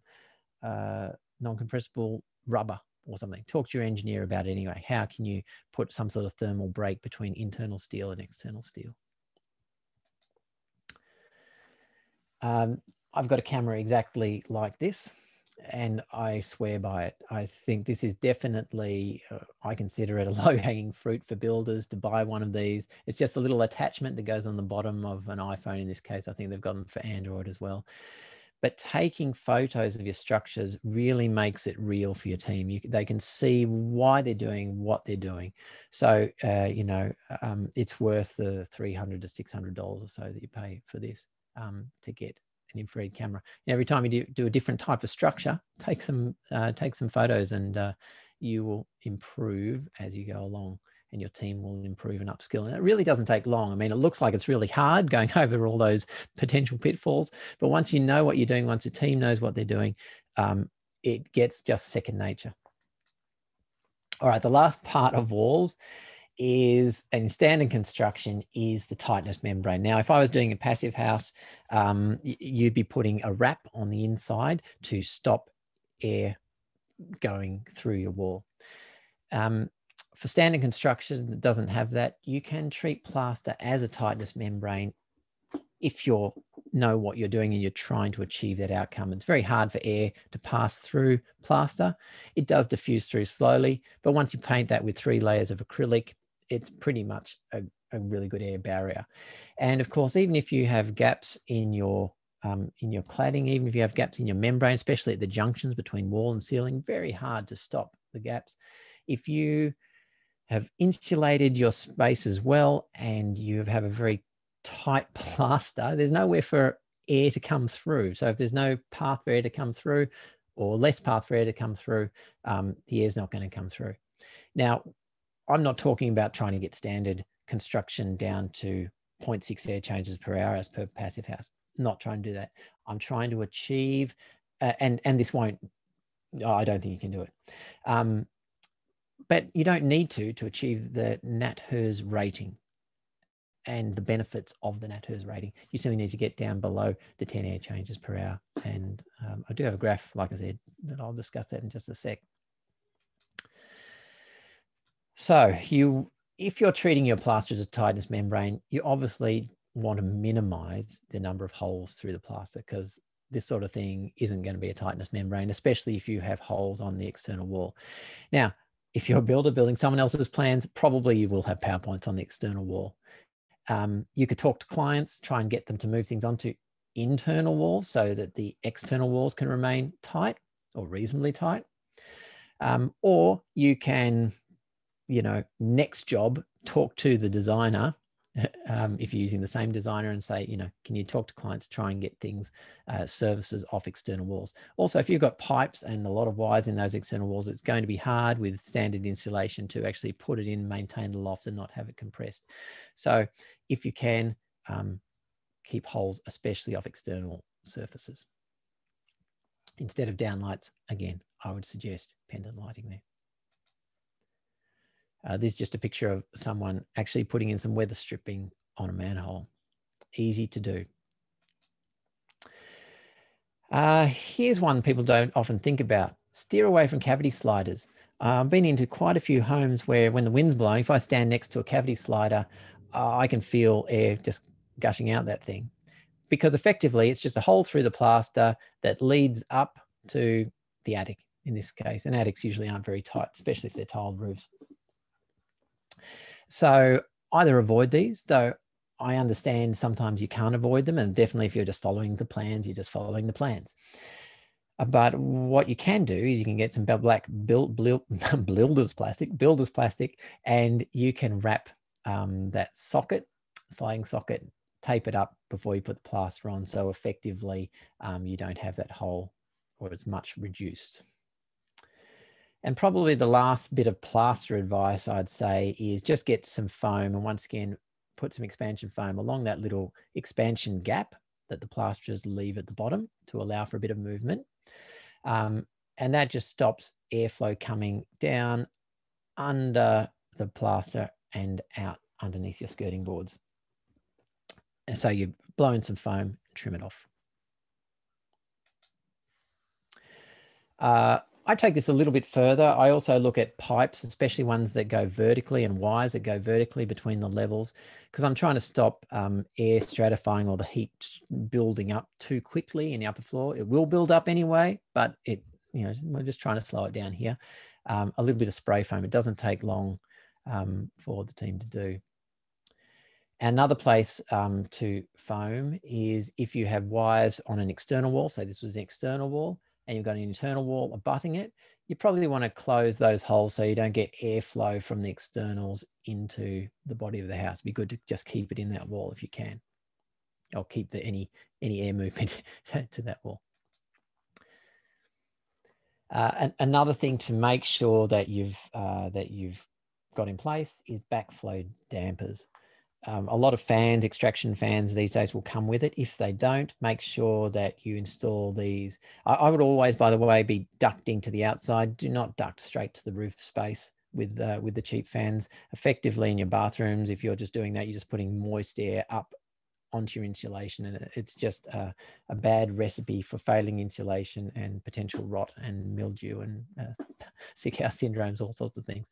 uh, non-compressible rubber or something. Talk to your engineer about it anyway. How can you put some sort of thermal break between internal steel and external steel? Um, I've got a camera exactly like this and I swear by it. I think this is definitely, uh, I consider it a low hanging fruit for builders to buy one of these. It's just a little attachment that goes on the bottom of an iPhone. In this case, I think they've got them for Android as well. But taking photos of your structures really makes it real for your team. You, they can see why they're doing what they're doing. So, uh, you know, um, it's worth the 300 to $600 or so that you pay for this um, to get an infrared camera. And every time you do, do a different type of structure, take some uh, take some photos, and uh, you will improve as you go along, and your team will improve and upskill. And it really doesn't take long. I mean, it looks like it's really hard going over all those potential pitfalls, but once you know what you're doing, once a team knows what they're doing, um, it gets just second nature. All right, the last part of walls is in standard construction is the tightness membrane. Now, if I was doing a passive house, um, you'd be putting a wrap on the inside to stop air going through your wall. Um, for standard construction that doesn't have that, you can treat plaster as a tightness membrane if you know what you're doing and you're trying to achieve that outcome. It's very hard for air to pass through plaster. It does diffuse through slowly, but once you paint that with three layers of acrylic, it's pretty much a, a really good air barrier. And of course, even if you have gaps in your um, in your cladding, even if you have gaps in your membrane, especially at the junctions between wall and ceiling, very hard to stop the gaps. If you have insulated your space as well and you have a very tight plaster, there's nowhere for air to come through. So if there's no path for air to come through or less path for air to come through, um, the air's not going to come through. Now, I'm not talking about trying to get standard construction down to 0.6 air changes per hour as per passive house. Not trying to do that. I'm trying to achieve, uh, and and this won't. Oh, I don't think you can do it. Um, but you don't need to to achieve the NatHERS rating and the benefits of the NatHERS rating. You simply need to get down below the 10 air changes per hour. And um, I do have a graph, like I said, that I'll discuss that in just a sec. So you, if you're treating your plaster as a tightness membrane, you obviously want to minimize the number of holes through the plaster because this sort of thing isn't going to be a tightness membrane, especially if you have holes on the external wall. Now, if you're a builder building someone else's plans, probably you will have PowerPoints on the external wall. Um, you could talk to clients, try and get them to move things onto internal walls so that the external walls can remain tight or reasonably tight. Um, or you can you know, next job, talk to the designer um, if you're using the same designer and say, you know, can you talk to clients, try and get things, uh, services off external walls. Also, if you've got pipes and a lot of wires in those external walls, it's going to be hard with standard insulation to actually put it in, maintain the lofts and not have it compressed. So if you can, um, keep holes, especially off external surfaces. Instead of downlights, again, I would suggest pendant lighting there. Uh, this is just a picture of someone actually putting in some weather stripping on a manhole. Easy to do. Uh, here's one people don't often think about. Steer away from cavity sliders. Uh, I've been into quite a few homes where when the wind's blowing, if I stand next to a cavity slider, uh, I can feel air just gushing out that thing. Because effectively, it's just a hole through the plaster that leads up to the attic in this case. And attics usually aren't very tight, especially if they're tiled roofs. So either avoid these, though I understand sometimes you can't avoid them. And definitely if you're just following the plans, you're just following the plans. Uh, but what you can do is you can get some black build, build, builders plastic, builders plastic, and you can wrap um, that socket, sliding socket, tape it up before you put the plaster on. So effectively, um, you don't have that hole or it's much reduced. And probably the last bit of plaster advice I'd say is just get some foam. And once again, put some expansion foam along that little expansion gap that the plasterers leave at the bottom to allow for a bit of movement. Um, and that just stops airflow coming down under the plaster and out underneath your skirting boards. And so you blow in some foam, trim it off. Uh, I take this a little bit further. I also look at pipes, especially ones that go vertically and wires that go vertically between the levels, because I'm trying to stop um, air stratifying or the heat building up too quickly in the upper floor. It will build up anyway, but it, you know, we're just trying to slow it down here. Um, a little bit of spray foam. It doesn't take long um, for the team to do. Another place um, to foam is if you have wires on an external wall, say this was an external wall, and you've got an internal wall abutting it, you probably want to close those holes so you don't get airflow from the externals into the body of the house. It'd be good to just keep it in that wall if you can, or keep the any any air movement to that wall. Uh, and another thing to make sure that you've uh, that you've got in place is backflow dampers. Um, a lot of fans, extraction fans these days will come with it. If they don't, make sure that you install these. I, I would always, by the way, be ducting to the outside. Do not duct straight to the roof space with uh, with the cheap fans. Effectively in your bathrooms, if you're just doing that, you're just putting moist air up onto your insulation and it's just a, a, bad recipe for failing insulation and potential rot and mildew and uh, sick house syndromes all sorts of things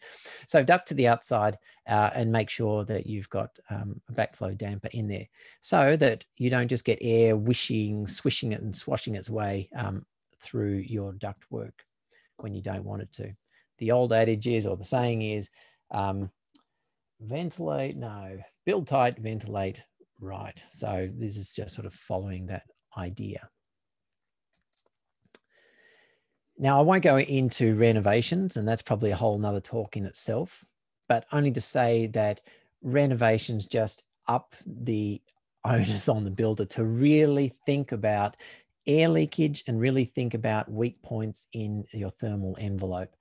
so duct to the outside uh, and make sure that you've got um, a backflow damper in there so that you don't just get air wishing swishing it and swashing its way um, through your duct work when you don't want it to the old adage is or the saying is um, ventilate no build tight ventilate right. So this is just sort of following that idea. Now, I won't go into renovations, and that's probably a whole nother talk in itself, but only to say that renovations just up the onus on the builder to really think about air leakage and really think about weak points in your thermal envelope.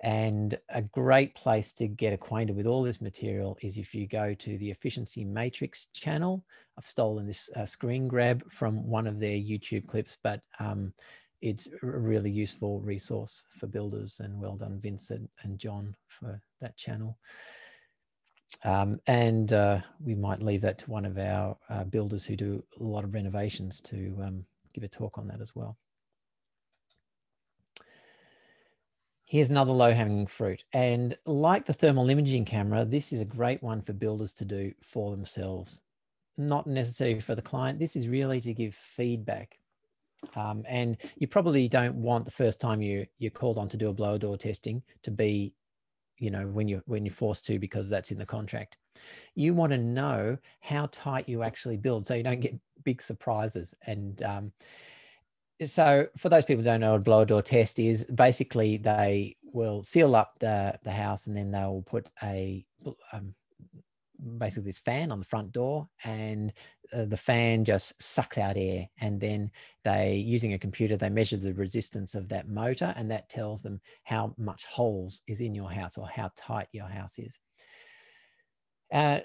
And a great place to get acquainted with all this material is if you go to the Efficiency Matrix channel. I've stolen this uh, screen grab from one of their YouTube clips, but um, it's a really useful resource for builders. And well done, Vincent and John, for that channel. Um, and uh, we might leave that to one of our uh, builders who do a lot of renovations to um, give a talk on that as well. Here's another low hanging fruit. And like the thermal imaging camera, this is a great one for builders to do for themselves, not necessarily for the client. This is really to give feedback. Um, and you probably don't want the first time you you're called on to do a blower door testing to be, you know, when you when you're forced to because that's in the contract. You want to know how tight you actually build so you don't get big surprises. And um, so for those people who don't know what a blower door test is, basically they will seal up the, the house and then they'll put a um, basically this fan on the front door and uh, the fan just sucks out air and then they using a computer they measure the resistance of that motor and that tells them how much holes is in your house or how tight your house is uh,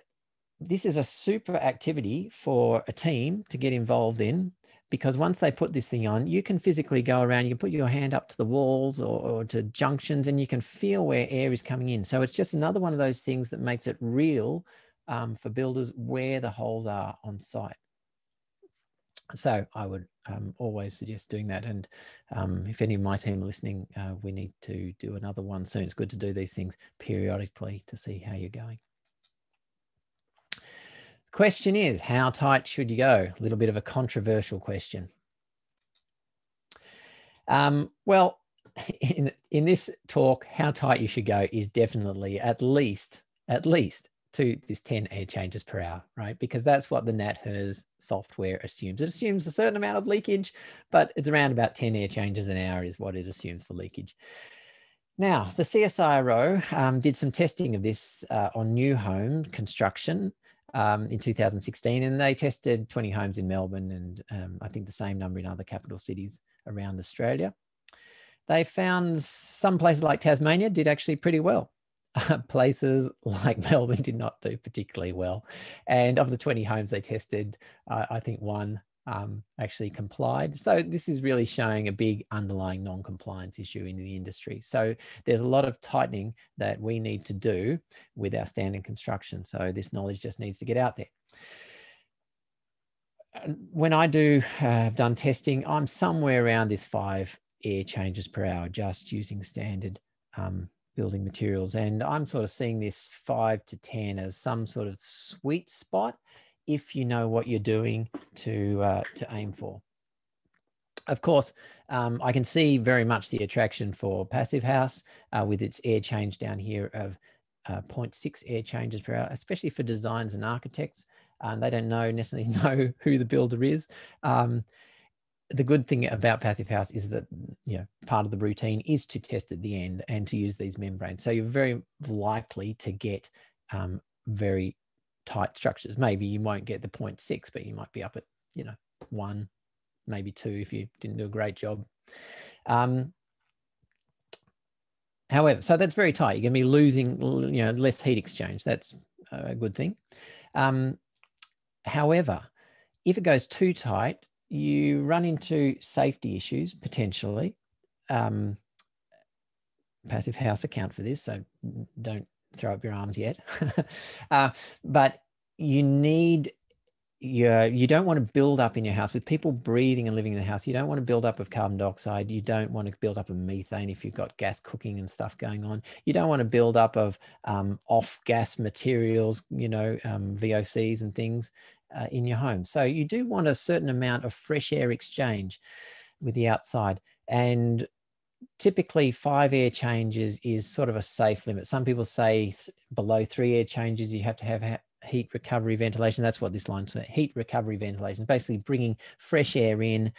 this is a super activity for a team to get involved in because once they put this thing on, you can physically go around, you can put your hand up to the walls or, or, to junctions and you can feel where air is coming in. So it's just another one of those things that makes it real um, for builders where the holes are on site. So I would um, always suggest doing that. And um, if any of my team are listening, uh, we need to do another one soon. It's good to do these things periodically to see how you're going. Question is, how tight should you go? A little bit of a controversial question. Um, well, in, in this talk, how tight you should go is definitely at least, at least to this 10 air changes per hour, right? Because that's what the NatHERS software assumes. It assumes a certain amount of leakage, but it's around about 10 air changes an hour is what it assumes for leakage. Now, the CSIRO um, did some testing of this uh, on new home construction um, in 2016, and they tested 20 homes in Melbourne and um, I think the same number in other capital cities around Australia. They found some places like Tasmania did actually pretty well. places like Melbourne did not do particularly well. And of the 20 homes they tested, uh, I think one um, actually complied. So this is really showing a big underlying non-compliance issue in the industry. So there's a lot of tightening that we need to do with our standard construction. So this knowledge just needs to get out there. When I do uh, done testing, I'm somewhere around this five air changes per hour, just using standard um, building materials. And I'm sort of seeing this five to 10 as some sort of sweet spot if you know what you're doing to, uh, to aim for. Of course, um, I can see very much the attraction for Passive House uh, with its air change down here of uh, 0.6 air changes per hour, especially for designs and architects. Um, they don't know necessarily know who the builder is. Um, the good thing about passive house is that you know part of the routine is to test at the end and to use these membranes. So you're very likely to get um, very tight structures. Maybe you won't get the 0.6 but you might be up at you know one maybe two if you didn't do a great job. Um, however so that's very tight. You're going to be losing you know less heat exchange. That's a good thing. Um, however if it goes too tight you run into safety issues potentially. Um, passive house account for this, so don't throw up your arms yet. uh, but you need you you don't want to build up in your house with people breathing and living in the house. You don't want to build up of carbon dioxide. You don't want to build up of methane if you've got gas cooking and stuff going on. You don't want to build up of um, off gas materials, you know, um, VOCs and things uh, in your home. So you do want a certain amount of fresh air exchange with the outside. And typically five air changes is sort of a safe limit. Some people say th below three air changes, you have to have ha heat recovery ventilation. That's what this line's for, heat recovery ventilation, basically bringing fresh air in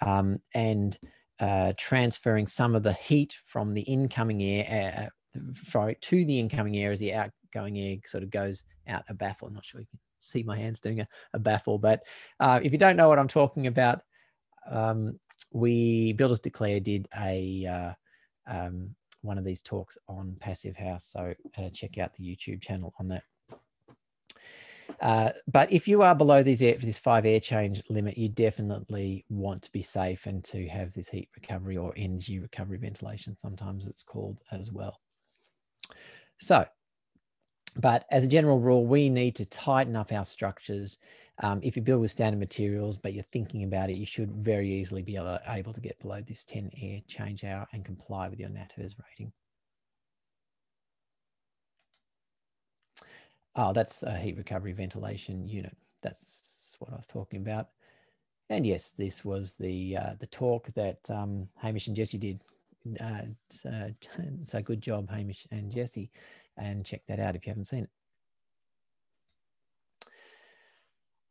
um, and uh, transferring some of the heat from the incoming air uh, to the incoming air as the outgoing air sort of goes out a baffle. I'm not sure you can see my hands doing a, a baffle. But uh, if you don't know what I'm talking about, um, we Builders Declare did a uh, um, one of these talks on Passive House. So uh, check out the YouTube channel on that. Uh, but if you are below these air, this five air change limit, you definitely want to be safe and to have this heat recovery or energy recovery ventilation. Sometimes it's called as well. So but as a general rule, we need to tighten up our structures. Um, if you build with standard materials, but you're thinking about it, you should very easily be able, able to get below this 10 air change hour and comply with your NatHERS rating. Oh, that's a heat recovery ventilation unit. That's what I was talking about. And yes, this was the uh, the talk that um, Hamish and Jesse did. Uh, so, so good job, Hamish and Jesse and check that out if you haven't seen it.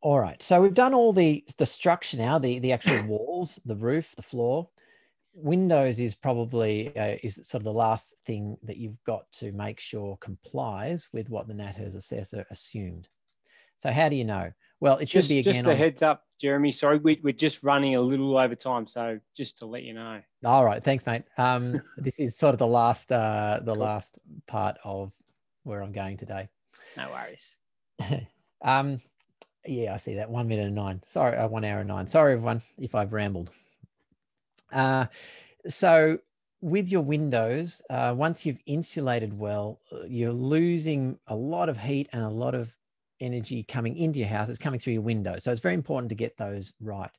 All right, so we've done all the, the structure now, the, the actual walls, the roof, the floor. Windows is probably uh, is sort of the last thing that you've got to make sure complies with what the NatHERS assessor assumed. So how do you know? Well, it should just, be again. Just a on... heads up, Jeremy. Sorry, we, are just running a little over time, so just to let you know. All right, thanks, mate. Um, this is sort of the last uh, the last part of where I'm going today. No worries. um, yeah, I see that one minute and nine. Sorry, uh, one hour and nine. Sorry, everyone, if I've rambled. Uh, so with your windows, uh, once you've insulated well, uh, you're losing a lot of heat and a lot of energy coming into your house. It's coming through your windows. So it's very important to get those right.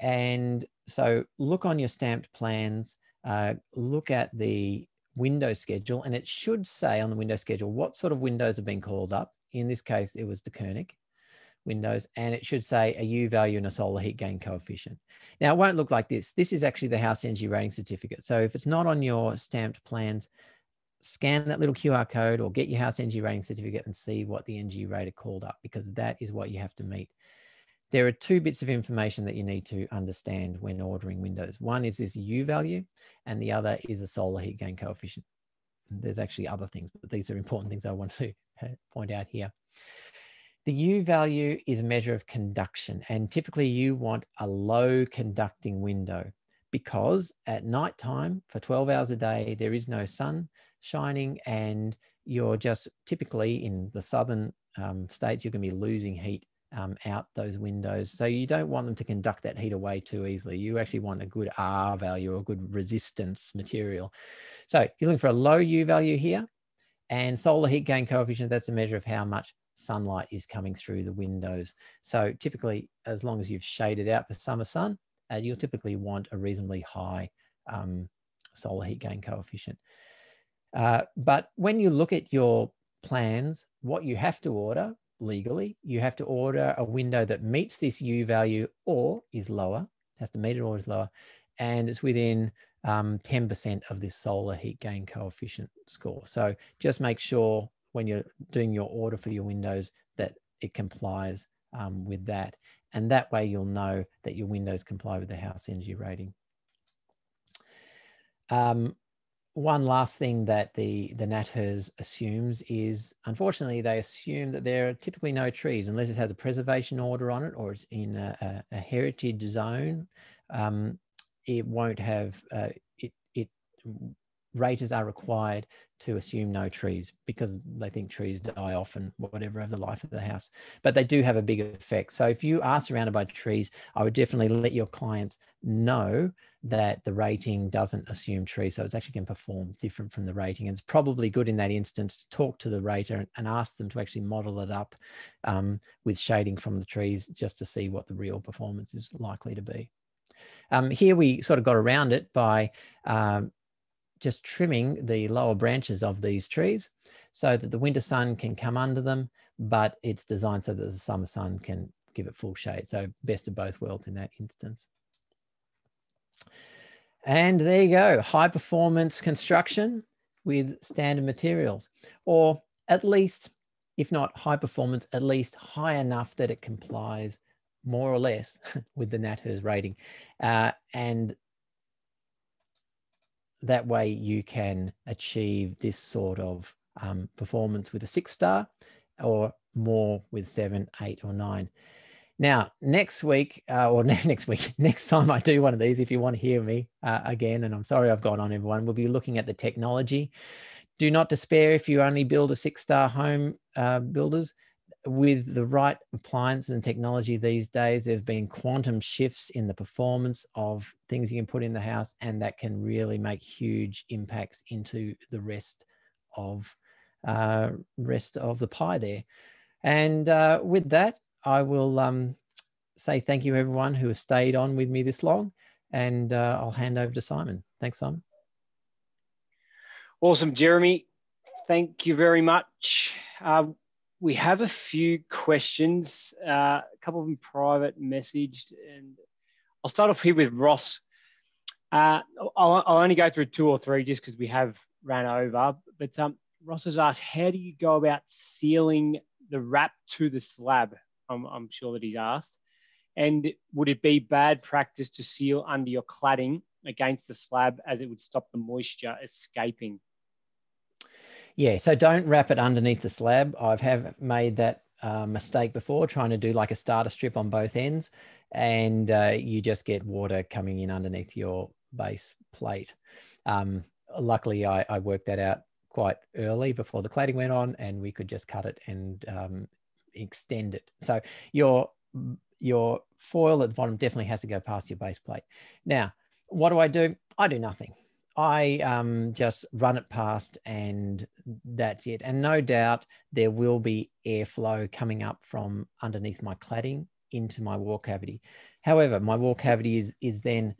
And so look on your stamped plans, uh, look at the window schedule, and it should say on the window schedule what sort of windows have been called up. In this case, it was the Koenig windows, and it should say a U value and a solar heat gain coefficient. Now, it won't look like this. This is actually the house energy rating certificate. So if it's not on your stamped plans, scan that little QR code or get your house energy rating certificate and see what the energy rater called up because that is what you have to meet there are two bits of information that you need to understand when ordering windows. One is this U value, and the other is a solar heat gain coefficient. There's actually other things, but these are important things I want to point out here. The U value is a measure of conduction, and typically you want a low conducting window because at night time for 12 hours a day, there is no sun shining and you're just typically in the southern um, states, you're going to be losing heat um, out those windows. So you don't want them to conduct that heat away too easily. You actually want a good R value or a good resistance material. So you're looking for a low U value here and solar heat gain coefficient, that's a measure of how much sunlight is coming through the windows. So typically, as long as you've shaded out for summer sun, uh, you'll typically want a reasonably high um, solar heat gain coefficient. Uh, but when you look at your plans, what you have to order legally, you have to order a window that meets this U value or is lower, has to meet it or is lower, and it's within um, 10% of this solar heat gain coefficient score. So just make sure when you're doing your order for your windows that it complies um, with that. And that way you'll know that your windows comply with the house energy rating. Um, one last thing that the, the NatHERS assumes is, unfortunately, they assume that there are typically no trees unless it has a preservation order on it or it's in a, a, a heritage zone. Um, it won't have, uh, it, it raters are required to assume no trees because they think trees die off and whatever over the life of the house. But they do have a big effect. So if you are surrounded by trees, I would definitely let your clients know that the rating doesn't assume trees. So it's actually going to perform different from the rating. And it's probably good in that instance to talk to the rater and ask them to actually model it up um, with shading from the trees just to see what the real performance is likely to be. Um, here we sort of got around it by um, just trimming the lower branches of these trees so that the winter sun can come under them, but it's designed so that the summer sun can give it full shade. So best of both worlds in that instance. And there you go, high performance construction with standard materials, or at least, if not high performance, at least high enough that it complies more or less with the NatHERS rating. Uh, and that way you can achieve this sort of um, performance with a six star or more with seven, eight, or nine. Now, next week, uh, or next week, next time I do one of these, if you want to hear me uh, again, and I'm sorry I've gone on everyone, we'll be looking at the technology. Do not despair if you only build a six star home uh, builders with the right appliance and technology these days, there have been quantum shifts in the performance of things you can put in the house, and that can really make huge impacts into the rest of uh, rest of the pie there. And uh, with that, I will um, say thank you everyone who has stayed on with me this long, and uh, I'll hand over to Simon. Thanks, Simon. Awesome, Jeremy. Thank you very much. Uh, we have a few questions, uh, a couple of them private messaged, and I'll start off here with Ross. Uh, I'll, I'll, only go through two or three just because we have ran over. But um, Ross has asked, how do you go about sealing the wrap to the slab? I'm, I'm sure that he's asked. And would it be bad practice to seal under your cladding against the slab as it would stop the moisture escaping? Yeah, so don't wrap it underneath the slab. I've have made that uh, mistake before, trying to do like a starter strip on both ends, and uh, you just get water coming in underneath your base plate. Um, luckily, I, I, worked that out quite early before the cladding went on, and we could just cut it and um, extend it. So your your foil at the bottom definitely has to go past your base plate. Now, what do I do? I do nothing. I um, just run it past and that's it. And no doubt there will be airflow coming up from underneath my cladding into my wall cavity. However, my wall cavity is, is then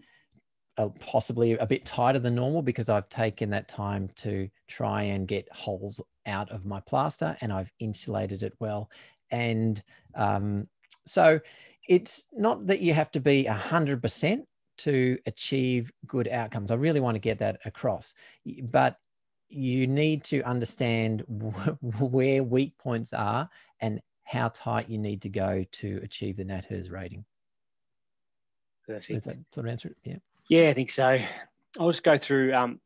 uh, possibly a bit tighter than normal because I've taken that time to try and get holes out of my plaster and I've insulated it well. And um, so it's not that you have to be 100% to achieve good outcomes. I really want to get that across. But you need to understand where weak points are and how tight you need to go to achieve the NatHERS rating. Perfect. Does that sort of answer it? Yeah. Yeah, I think so. I'll just go through um,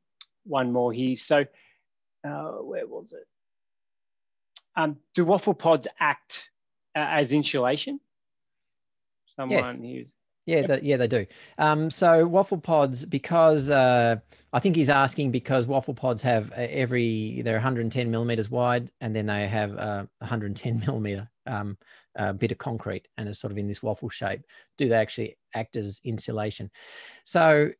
one more here. So, uh, where was it? Um, do waffle pods act uh, as insulation? Someone yes. Yeah, yeah, they do. Um, so waffle pods, because uh, I think he's asking because waffle pods have every they're 110 millimeters wide, and then they have a 110 millimeter um, uh, bit of concrete, and it's sort of in this waffle shape. Do they actually act as insulation? So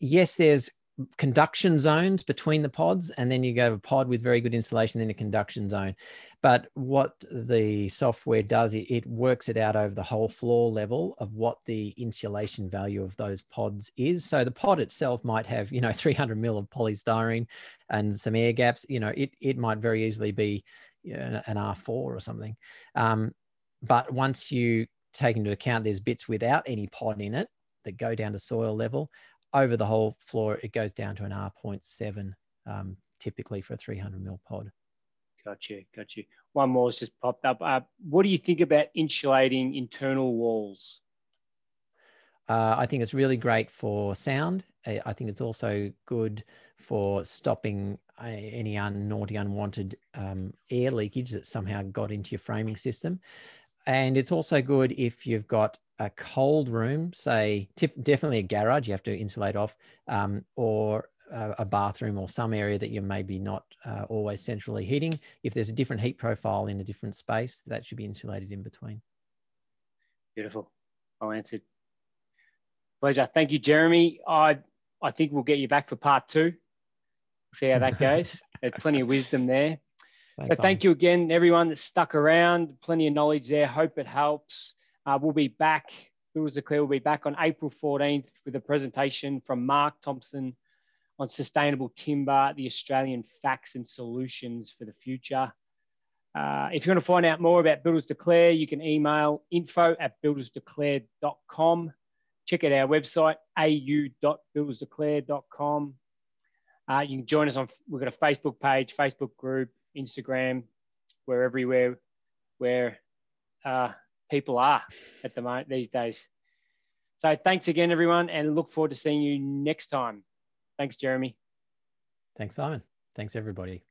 yes, there's conduction zones between the pods, and then you go to a pod with very good insulation, then a conduction zone. But what the software does, it, it works it out over the whole floor level of what the insulation value of those pods is. So the pod itself might have, you know, 300 mil of polystyrene and some air gaps. You know, it it might very easily be you know, an R4 or something. Um, but once you take into account there's bits without any pod in it that go down to soil level, over the whole floor, it goes down to an R0.7 um, typically for a 300 mil pod. Got you, got you. One more has just popped up. Uh, what do you think about insulating internal walls? Uh, I think it's really great for sound. I think it's also good for stopping uh, any un- naughty, unwanted um, air leakage that somehow got into your framing system. And it's also good if you've got a cold room, say definitely a garage, you have to insulate off, um, or a, a, bathroom or some area that you're maybe not uh, always centrally heating. If there's a different heat profile in a different space, that should be insulated in between. Beautiful. Well answered. Pleasure. Thank you, Jeremy. I I think we'll get you back for part two. See how that goes. There's plenty of wisdom there. Thanks, so thank you again, everyone that stuck around. Plenty of knowledge there. Hope it helps. Uh, we'll be back. Builders Declare will be back on April 14th with a presentation from Mark Thompson on sustainable timber, the Australian facts and solutions for the future. Uh, if you want to find out more about Builders Declare, you can email info at buildersdeclare.com. Check out our website, au.buildersdeclare.com. Uh, you can join us on, we've got a Facebook page, Facebook group, Instagram. We're everywhere where uh, people are at the moment these days. So thanks again, everyone, and look forward to seeing you next time. Thanks, Jeremy. Thanks, Simon. Thanks, everybody.